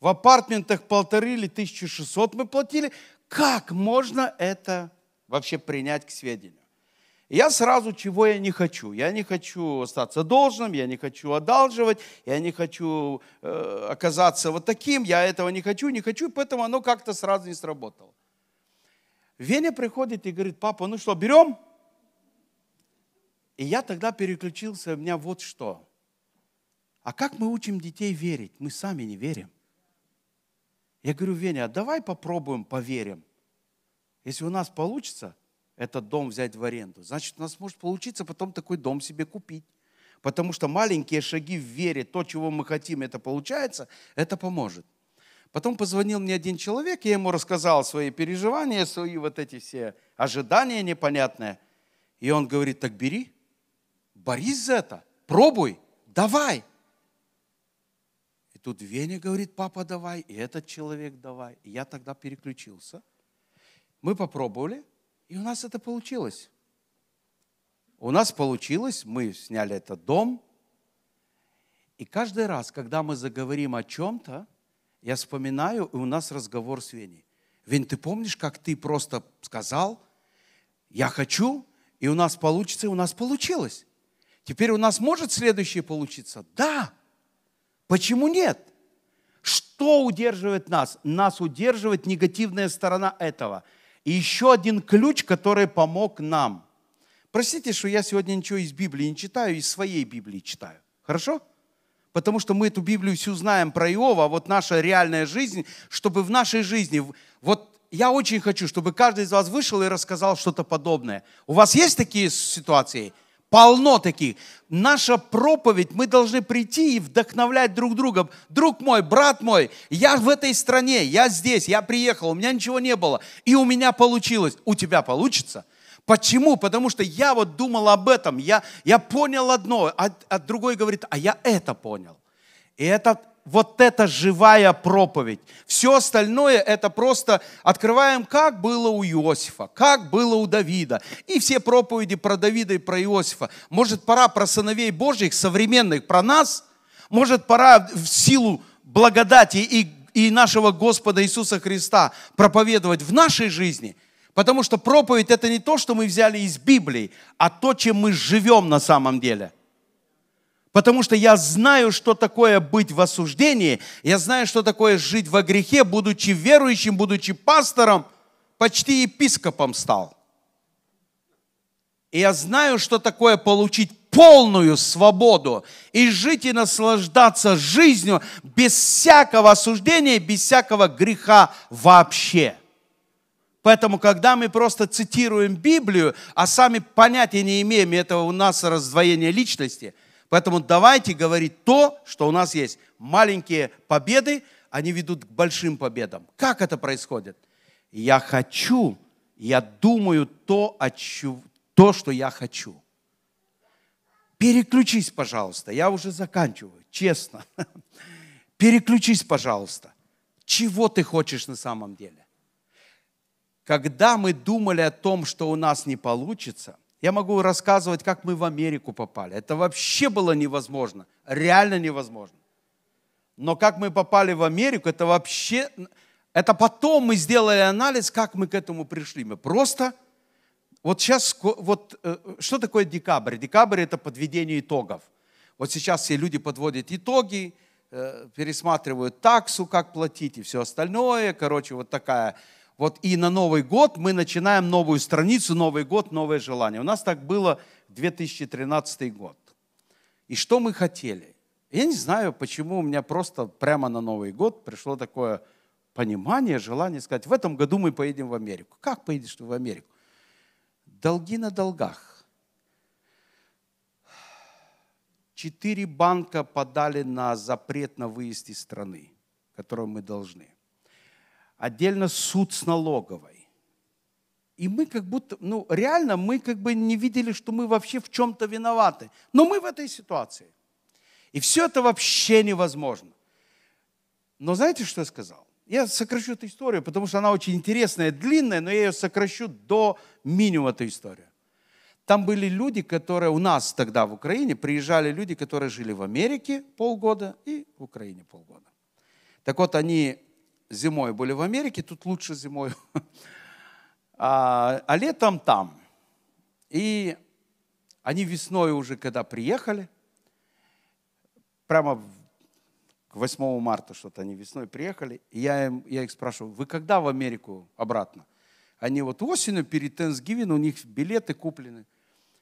[SPEAKER 1] В апартментах полторы или 1600 мы платили. Как можно это вообще принять к сведению? Я сразу, чего я не хочу. Я не хочу остаться должным, я не хочу одалживать, я не хочу э, оказаться вот таким, я этого не хочу, не хочу, поэтому оно как-то сразу не сработало. Веня приходит и говорит, папа, ну что, берем? И я тогда переключился, у меня вот что. А как мы учим детей верить? Мы сами не верим. Я говорю, Веня, а давай попробуем, поверим. Если у нас получится этот дом взять в аренду, значит, у нас может получиться потом такой дом себе купить. Потому что маленькие шаги в вере, то, чего мы хотим, это получается, это поможет. Потом позвонил мне один человек, я ему рассказал свои переживания, свои вот эти все ожидания непонятные. И он говорит, так бери. Борись за это, пробуй, давай. Тут Веня говорит, папа, давай, и этот человек давай. И я тогда переключился. Мы попробовали, и у нас это получилось. У нас получилось, мы сняли этот дом. И каждый раз, когда мы заговорим о чем-то, я вспоминаю, и у нас разговор с Веней. Вень, ты помнишь, как ты просто сказал, я хочу, и у нас получится, и у нас получилось. Теперь у нас может следующее получиться? Да. Почему нет? Что удерживает нас? Нас удерживает негативная сторона этого. И еще один ключ, который помог нам. Простите, что я сегодня ничего из Библии не читаю, из своей Библии читаю. Хорошо? Потому что мы эту Библию всю знаем про Иова, а вот наша реальная жизнь, чтобы в нашей жизни, вот я очень хочу, чтобы каждый из вас вышел и рассказал что-то подобное. У вас есть такие ситуации? Полно таких. Наша проповедь, мы должны прийти и вдохновлять друг друга. Друг мой, брат мой, я в этой стране, я здесь, я приехал, у меня ничего не было, и у меня получилось. У тебя получится? Почему? Потому что я вот думал об этом, я, я понял одно, а, а другой говорит, а я это понял. И это вот это живая проповедь. Все остальное это просто открываем, как было у Иосифа, как было у Давида. И все проповеди про Давида и про Иосифа. Может, пора про сыновей Божьих, современных, про нас? Может, пора в силу благодати и, и нашего Господа Иисуса Христа проповедовать в нашей жизни? Потому что проповедь это не то, что мы взяли из Библии, а то, чем мы живем на самом деле – Потому что я знаю, что такое быть в осуждении, я знаю, что такое жить во грехе, будучи верующим, будучи пастором, почти епископом стал. И я знаю, что такое получить полную свободу и жить и наслаждаться жизнью без всякого осуждения, без всякого греха вообще. Поэтому, когда мы просто цитируем Библию, а сами понятия не имеем, этого у нас раздвоение личности – Поэтому давайте говорить то, что у нас есть. Маленькие победы, они ведут к большим победам. Как это происходит? Я хочу, я думаю то, о чу, то что я хочу. Переключись, пожалуйста. Я уже заканчиваю, честно. Переключись, пожалуйста. Чего ты хочешь на самом деле? Когда мы думали о том, что у нас не получится – я могу рассказывать, как мы в Америку попали. Это вообще было невозможно, реально невозможно. Но как мы попали в Америку, это вообще, это потом мы сделали анализ, как мы к этому пришли. Мы просто, вот сейчас, вот э, что такое декабрь? Декабрь это подведение итогов. Вот сейчас все люди подводят итоги, э, пересматривают таксу, как платить и все остальное. Короче, вот такая вот и на Новый год мы начинаем новую страницу, Новый год, новое желание. У нас так было 2013 год. И что мы хотели? Я не знаю, почему у меня просто прямо на Новый год пришло такое понимание, желание сказать, в этом году мы поедем в Америку. Как поедешь ты в Америку? Долги на долгах. Четыре банка подали на запрет на выезд из страны, которую мы должны отдельно суд с налоговой. И мы как будто, ну реально, мы как бы не видели, что мы вообще в чем-то виноваты. Но мы в этой ситуации. И все это вообще невозможно. Но знаете, что я сказал? Я сокращу эту историю, потому что она очень интересная, длинная, но я ее сокращу до минимума эту историю. Там были люди, которые у нас тогда в Украине, приезжали люди, которые жили в Америке полгода и в Украине полгода. Так вот, они зимой были в Америке, тут лучше зимой, а, а летом там. И они весной уже, когда приехали, прямо к 8 марта что-то они весной приехали, и я, им, я их спрашиваю, вы когда в Америку обратно? Они вот осенью перед Тhanksgiving, у них билеты куплены.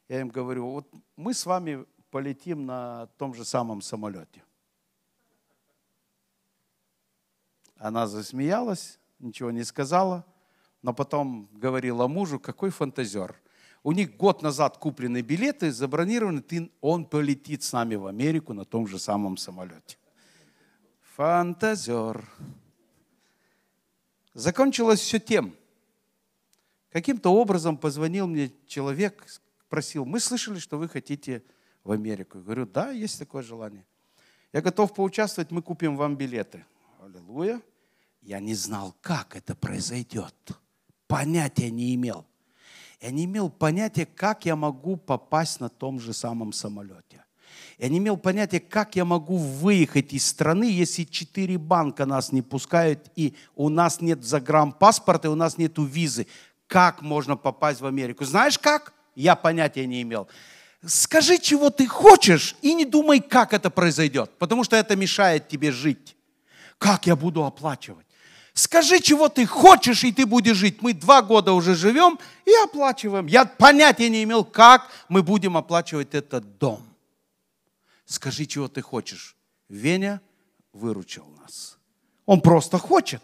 [SPEAKER 1] Я им говорю, вот мы с вами полетим на том же самом самолете. Она засмеялась, ничего не сказала, но потом говорила мужу, какой фантазер. У них год назад куплены билеты, забронированы, ты, он полетит с нами в Америку на том же самом самолете. Фантазер. Закончилось все тем. Каким-то образом позвонил мне человек, просил, мы слышали, что вы хотите в Америку. Я говорю, да, есть такое желание. Я готов поучаствовать, мы купим вам билеты. Аллилуйя. Я не знал, как это произойдет. Понятия не имел. Я не имел понятия, как я могу попасть на том же самом самолете. Я не имел понятия, как я могу выехать из страны, если четыре банка нас не пускают, и у нас нет загранпаспорта, и у нас нет визы. Как можно попасть в Америку? Знаешь как? Я понятия не имел. Скажи, чего ты хочешь, и не думай, как это произойдет, потому что это мешает тебе жить. Как я буду оплачивать? Скажи, чего ты хочешь, и ты будешь жить. Мы два года уже живем и оплачиваем. Я понятия не имел, как мы будем оплачивать этот дом. Скажи, чего ты хочешь. Веня выручил нас. Он просто хочет.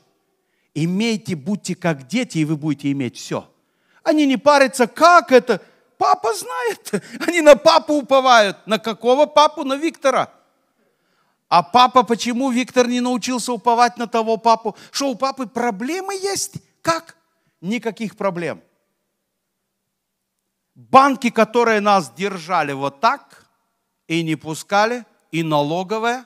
[SPEAKER 1] Имейте, будьте как дети, и вы будете иметь все. Они не парятся, как это. Папа знает. Они на папу уповают. На какого папу? На Виктора. А папа, почему Виктор не научился уповать на того папу? Что у папы проблемы есть? Как? Никаких проблем. Банки, которые нас держали вот так и не пускали, и налоговая,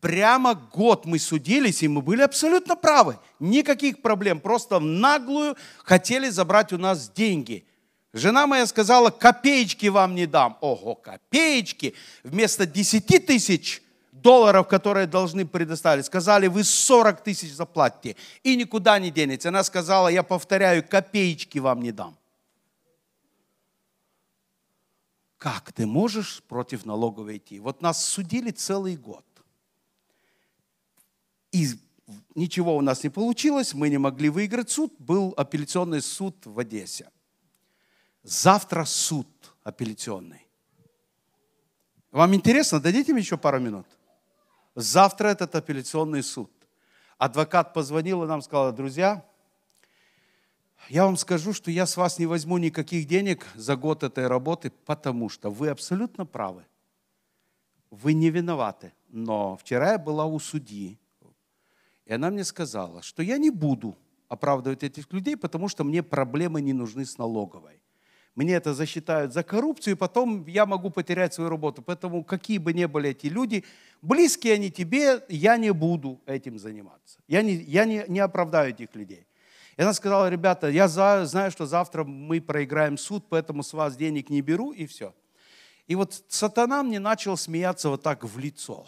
[SPEAKER 1] прямо год мы судились, и мы были абсолютно правы. Никаких проблем, просто в наглую хотели забрать у нас деньги – Жена моя сказала, копеечки вам не дам. Ого, копеечки. Вместо 10 тысяч долларов, которые должны предоставить, сказали, вы 40 тысяч заплатите и никуда не денетесь. Она сказала, я повторяю, копеечки вам не дам. Как ты можешь против налоговой идти? Вот нас судили целый год. И ничего у нас не получилось, мы не могли выиграть суд. Был апелляционный суд в Одессе. Завтра суд апелляционный. Вам интересно? Дадите мне еще пару минут. Завтра этот апелляционный суд. Адвокат позвонил и нам сказал, друзья, я вам скажу, что я с вас не возьму никаких денег за год этой работы, потому что вы абсолютно правы. Вы не виноваты. Но вчера я была у судьи, и она мне сказала, что я не буду оправдывать этих людей, потому что мне проблемы не нужны с налоговой мне это засчитают за коррупцию, и потом я могу потерять свою работу. Поэтому какие бы ни были эти люди, близкие они тебе, я не буду этим заниматься. Я не, я не, не оправдаю этих людей. И она сказала, ребята, я знаю, что завтра мы проиграем суд, поэтому с вас денег не беру, и все. И вот сатана мне начал смеяться вот так в лицо.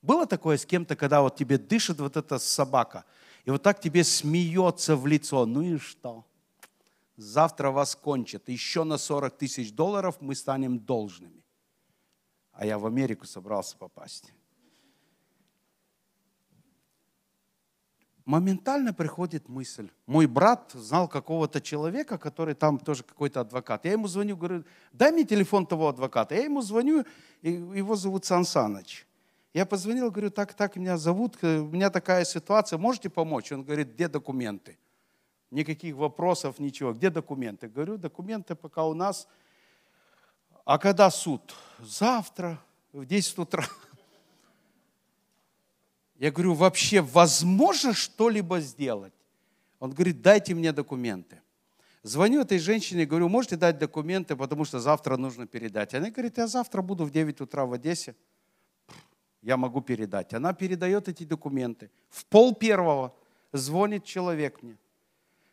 [SPEAKER 1] Было такое с кем-то, когда вот тебе дышит вот эта собака, и вот так тебе смеется в лицо. Ну и что? Завтра вас кончат. Еще на 40 тысяч долларов мы станем должными. А я в Америку собрался попасть. Моментально приходит мысль. Мой брат знал какого-то человека, который там тоже какой-то адвокат. Я ему звоню, говорю, дай мне телефон того адвоката. Я ему звоню, его зовут Сан Саныч. Я позвонил, говорю, так, так меня зовут, у меня такая ситуация, можете помочь? Он говорит, где документы? Никаких вопросов, ничего. Где документы? Говорю, документы пока у нас. А когда суд? Завтра в 10 утра. Я говорю, вообще возможно что-либо сделать? Он говорит, дайте мне документы. Звоню этой женщине, говорю, можете дать документы, потому что завтра нужно передать. Она говорит, я завтра буду в 9 утра в Одессе. Я могу передать. Она передает эти документы. В пол первого звонит человек мне.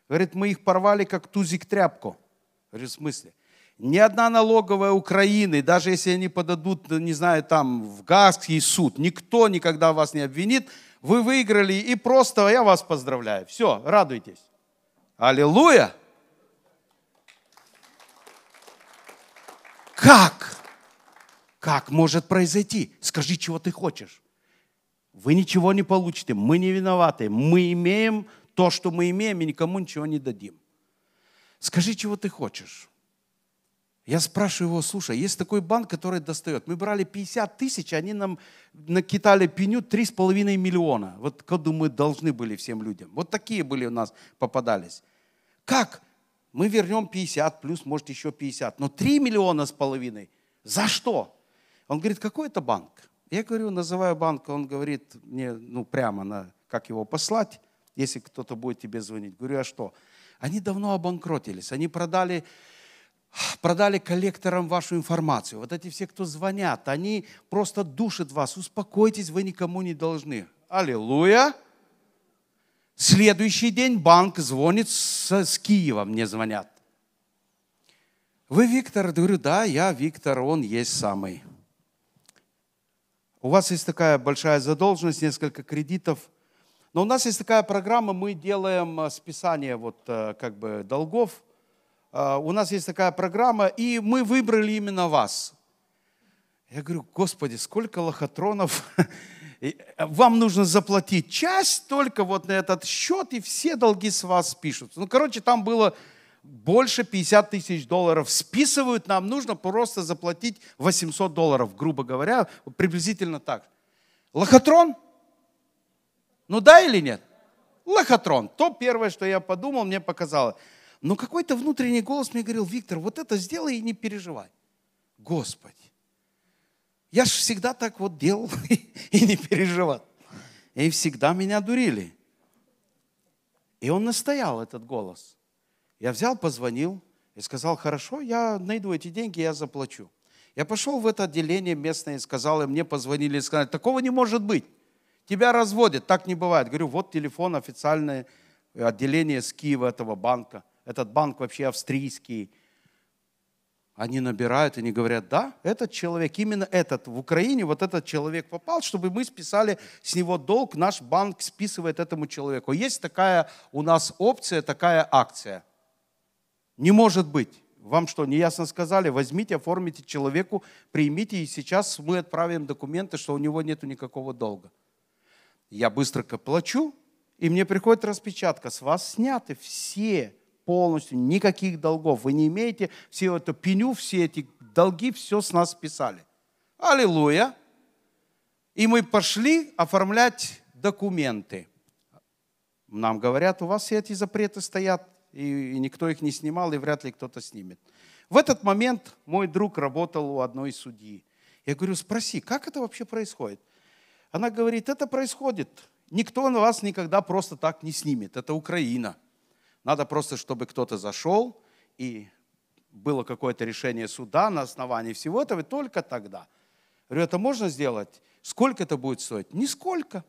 [SPEAKER 1] Говорит, мы их порвали, как тузик тряпку. Говорю, в смысле? Ни одна налоговая Украины, даже если они подадут, не знаю, там, в Гаагский суд, никто никогда вас не обвинит, вы выиграли, и просто я вас поздравляю. Все, радуйтесь. Аллилуйя! Как? Как может произойти? Скажи, чего ты хочешь. Вы ничего не получите, мы не виноваты. Мы имеем то, что мы имеем, и никому ничего не дадим. Скажи, чего ты хочешь. Я спрашиваю его, слушай, есть такой банк, который достает. Мы брали 50 тысяч, они нам накидали пеню 3,5 миллиона. Вот куда мы должны были всем людям. Вот такие были у нас, попадались. Как? Мы вернем 50, плюс, может, еще 50. Но 3 миллиона с половиной. За что? Он говорит, какой это банк? Я говорю, называю банк, он говорит мне, ну, прямо, на, как его послать если кто-то будет тебе звонить. Говорю, а что? Они давно обанкротились, они продали, продали коллекторам вашу информацию. Вот эти все, кто звонят, они просто душат вас. Успокойтесь, вы никому не должны. Аллилуйя! Следующий день банк звонит с, с Киева, мне звонят. Вы Виктор? Говорю, да, я Виктор, он есть самый. У вас есть такая большая задолженность, несколько кредитов – но у нас есть такая программа, мы делаем э, списание вот э, как бы долгов. Э, у нас есть такая программа, и мы выбрали именно вас. Я говорю, Господи, сколько лохотронов. вам нужно заплатить часть только вот на этот счет, и все долги с вас спишутся. Ну, короче, там было больше 50 тысяч долларов списывают, нам нужно просто заплатить 800 долларов, грубо говоря, приблизительно так. Лохотрон? Ну да или нет? Лохотрон. То первое, что я подумал, мне показало. Но какой-то внутренний голос мне говорил, Виктор, вот это сделай и не переживай. Господи, я же всегда так вот делал и не переживал. И всегда меня дурили. И он настоял, этот голос. Я взял, позвонил и сказал, хорошо, я найду эти деньги, я заплачу. Я пошел в это отделение местное и сказал, и мне позвонили и сказали, такого не может быть. Тебя разводят, так не бывает. Говорю, вот телефон официальное отделение с Киева этого банка. Этот банк вообще австрийский. Они набирают, они говорят, да, этот человек, именно этот, в Украине вот этот человек попал, чтобы мы списали с него долг, наш банк списывает этому человеку. Есть такая у нас опция, такая акция – не может быть. Вам что, не ясно сказали? Возьмите, оформите человеку, примите, и сейчас мы отправим документы, что у него нет никакого долга. Я быстро плачу, и мне приходит распечатка. С вас сняты все полностью, никаких долгов. Вы не имеете все это пеню, все эти долги, все с нас списали. Аллилуйя. И мы пошли оформлять документы. Нам говорят, у вас все эти запреты стоят и никто их не снимал, и вряд ли кто-то снимет. В этот момент мой друг работал у одной судьи. Я говорю, спроси, как это вообще происходит? Она говорит, это происходит. Никто на вас никогда просто так не снимет. Это Украина. Надо просто, чтобы кто-то зашел и было какое-то решение суда на основании всего этого, и только тогда. Говорю, это можно сделать? Сколько это будет стоить? Нисколько.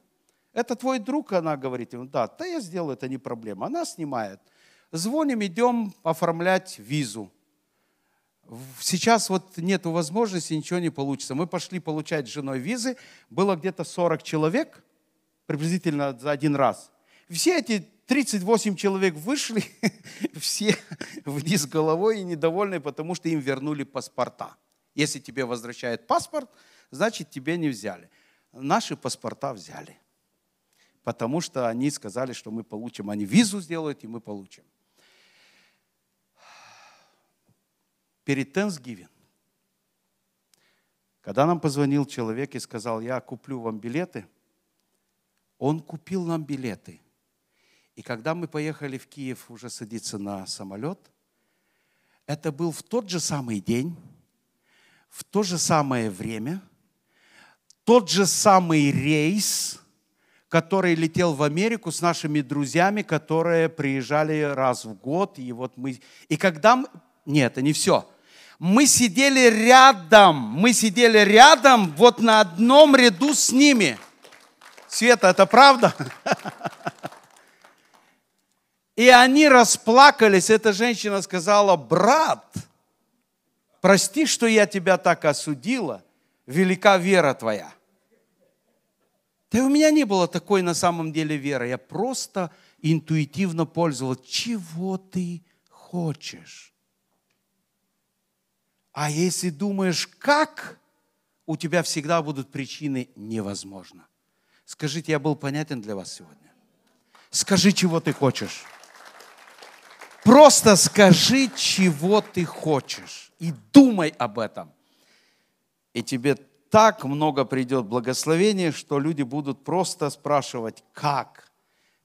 [SPEAKER 1] Это твой друг, она говорит, да, да я сделаю, это не проблема. Она снимает. Звоним, идем оформлять визу. Сейчас вот нет возможности, ничего не получится. Мы пошли получать с женой визы. Было где-то 40 человек, приблизительно за один раз. Все эти 38 человек вышли, все вниз головой и недовольны, потому что им вернули паспорта. Если тебе возвращают паспорт, значит тебе не взяли. Наши паспорта взяли. Потому что они сказали, что мы получим. Они визу сделают, и мы получим. Перед Thanksgiving, когда нам позвонил человек и сказал, я куплю вам билеты, он купил нам билеты. И когда мы поехали в Киев уже садиться на самолет, это был в тот же самый день, в то же самое время, тот же самый рейс, который летел в Америку с нашими друзьями, которые приезжали раз в год. И вот мы... И когда... Нет, это не все мы сидели рядом, мы сидели рядом, вот на одном ряду с ними. Света, это правда? И они расплакались. Эта женщина сказала, брат, прости, что я тебя так осудила, велика вера твоя. Да у меня не было такой на самом деле веры. Я просто интуитивно пользовался. Чего ты хочешь? А если думаешь, как, у тебя всегда будут причины невозможно. Скажите, я был понятен для вас сегодня? Скажи, чего ты хочешь. Просто скажи, чего ты хочешь. И думай об этом. И тебе так много придет благословения, что люди будут просто спрашивать, как?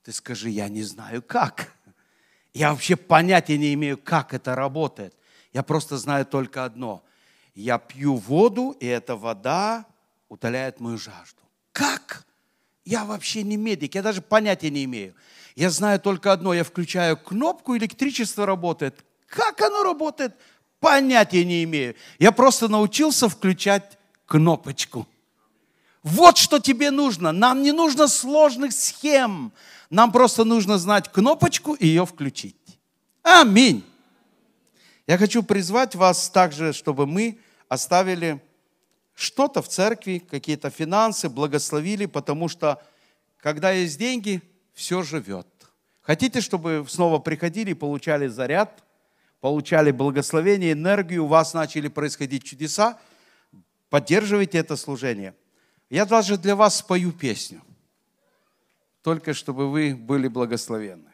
[SPEAKER 1] Ты скажи, я не знаю как. Я вообще понятия не имею, как это работает. Я просто знаю только одно. Я пью воду, и эта вода утоляет мою жажду. Как? Я вообще не медик, я даже понятия не имею. Я знаю только одно, я включаю кнопку, электричество работает. Как оно работает? Понятия не имею. Я просто научился включать кнопочку. Вот что тебе нужно. Нам не нужно сложных схем. Нам просто нужно знать кнопочку и ее включить. Аминь. Я хочу призвать вас также, чтобы мы оставили что-то в церкви, какие-то финансы, благословили, потому что когда есть деньги, все живет. Хотите, чтобы снова приходили получали заряд, получали благословение, энергию, у вас начали происходить чудеса, поддерживайте это служение. Я даже для вас спою песню, только чтобы вы были благословенны.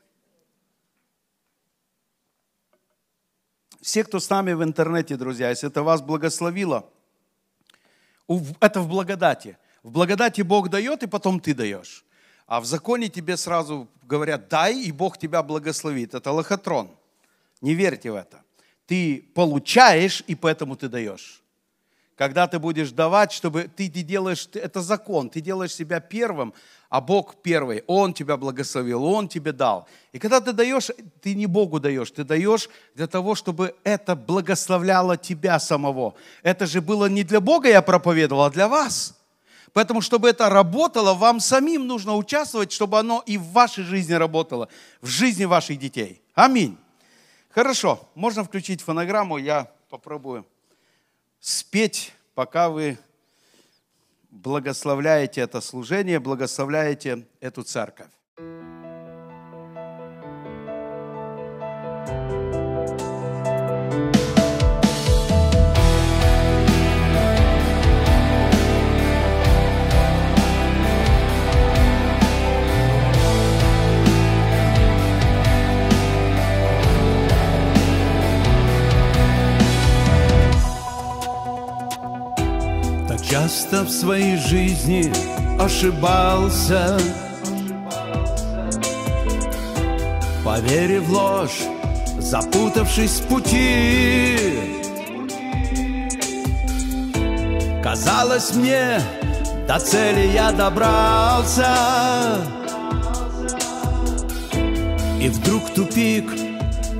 [SPEAKER 1] Все, кто с нами в интернете, друзья, если это вас благословило, это в благодати. В благодати Бог дает, и потом ты даешь. А в законе тебе сразу говорят, дай, и Бог тебя благословит. Это лохотрон. Не верьте в это. Ты получаешь, и поэтому ты даешь. Когда ты будешь давать, чтобы ты, ты делаешь, это закон, ты делаешь себя первым, а Бог первый, Он тебя благословил, Он тебе дал. И когда ты даешь, ты не Богу даешь, ты даешь для того, чтобы это благословляло тебя самого. Это же было не для Бога я проповедовал, а для вас. Поэтому, чтобы это работало, вам самим нужно участвовать, чтобы оно и в вашей жизни работало, в жизни ваших детей. Аминь. Хорошо, можно включить фонограмму, я попробую спеть, пока вы благословляете это служение, благословляете эту церковь.
[SPEAKER 2] Часто в своей жизни ошибался. Поверив ложь, запутавшись в пути Казалось мне, до цели я добрался. И вдруг тупик,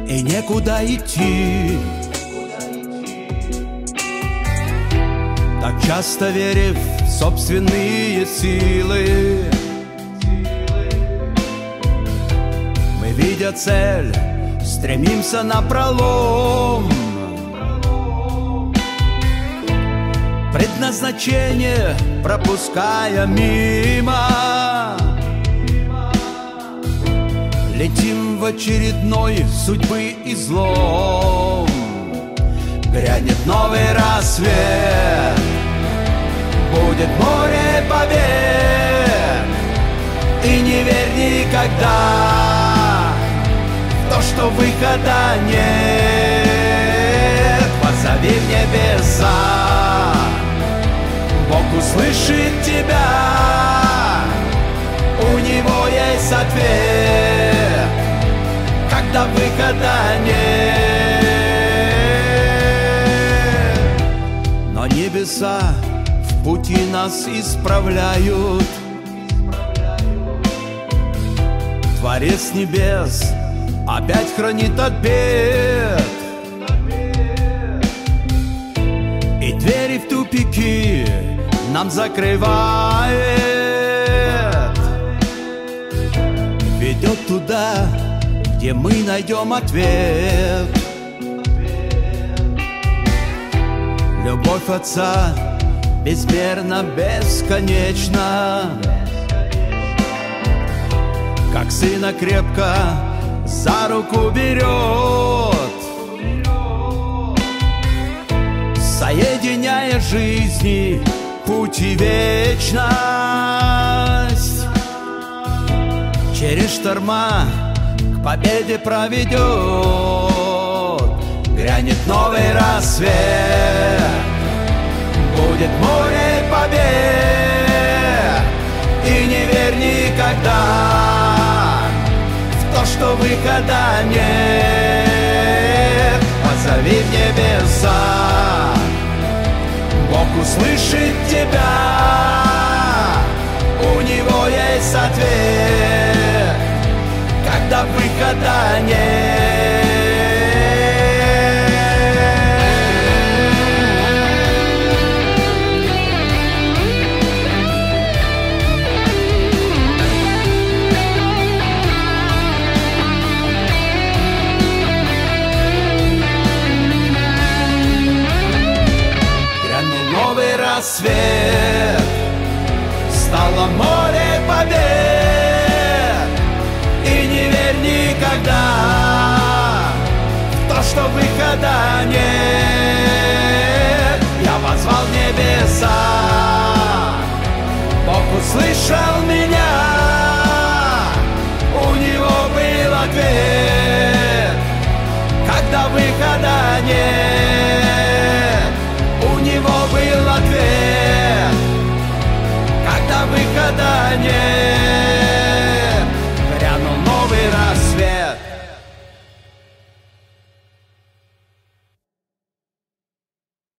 [SPEAKER 2] и некуда идти часто верив в собственные силы. Мы, видя цель, стремимся на пролом. Предназначение пропуская мимо. Летим в очередной судьбы излом. Грянет новый рассвет будет море побед. И не верь никогда в то, что выхода нет. Позови в небеса Бог услышит тебя. У него есть ответ Когда выхода нет. Но небеса пути нас исправляют. Творец небес опять хранит от бед. И двери в тупики нам закрывает. Ведет туда, где мы найдем ответ. Любовь Отца безмерно, бесконечно. Как сына крепко за руку берет. Соединяя жизни путь и вечность. Через шторма к победе проведет. Грянет новый рассвет будет море побед. И не верь никогда в то, что выхода нет. Позови в небеса. Бог услышит тебя. У него есть ответ. Когда выхода нет что выхода нет. Я позвал небеса. Бог услышал меня. У него был ответ. Когда выхода нет У него был ответ. Когда выхода нет.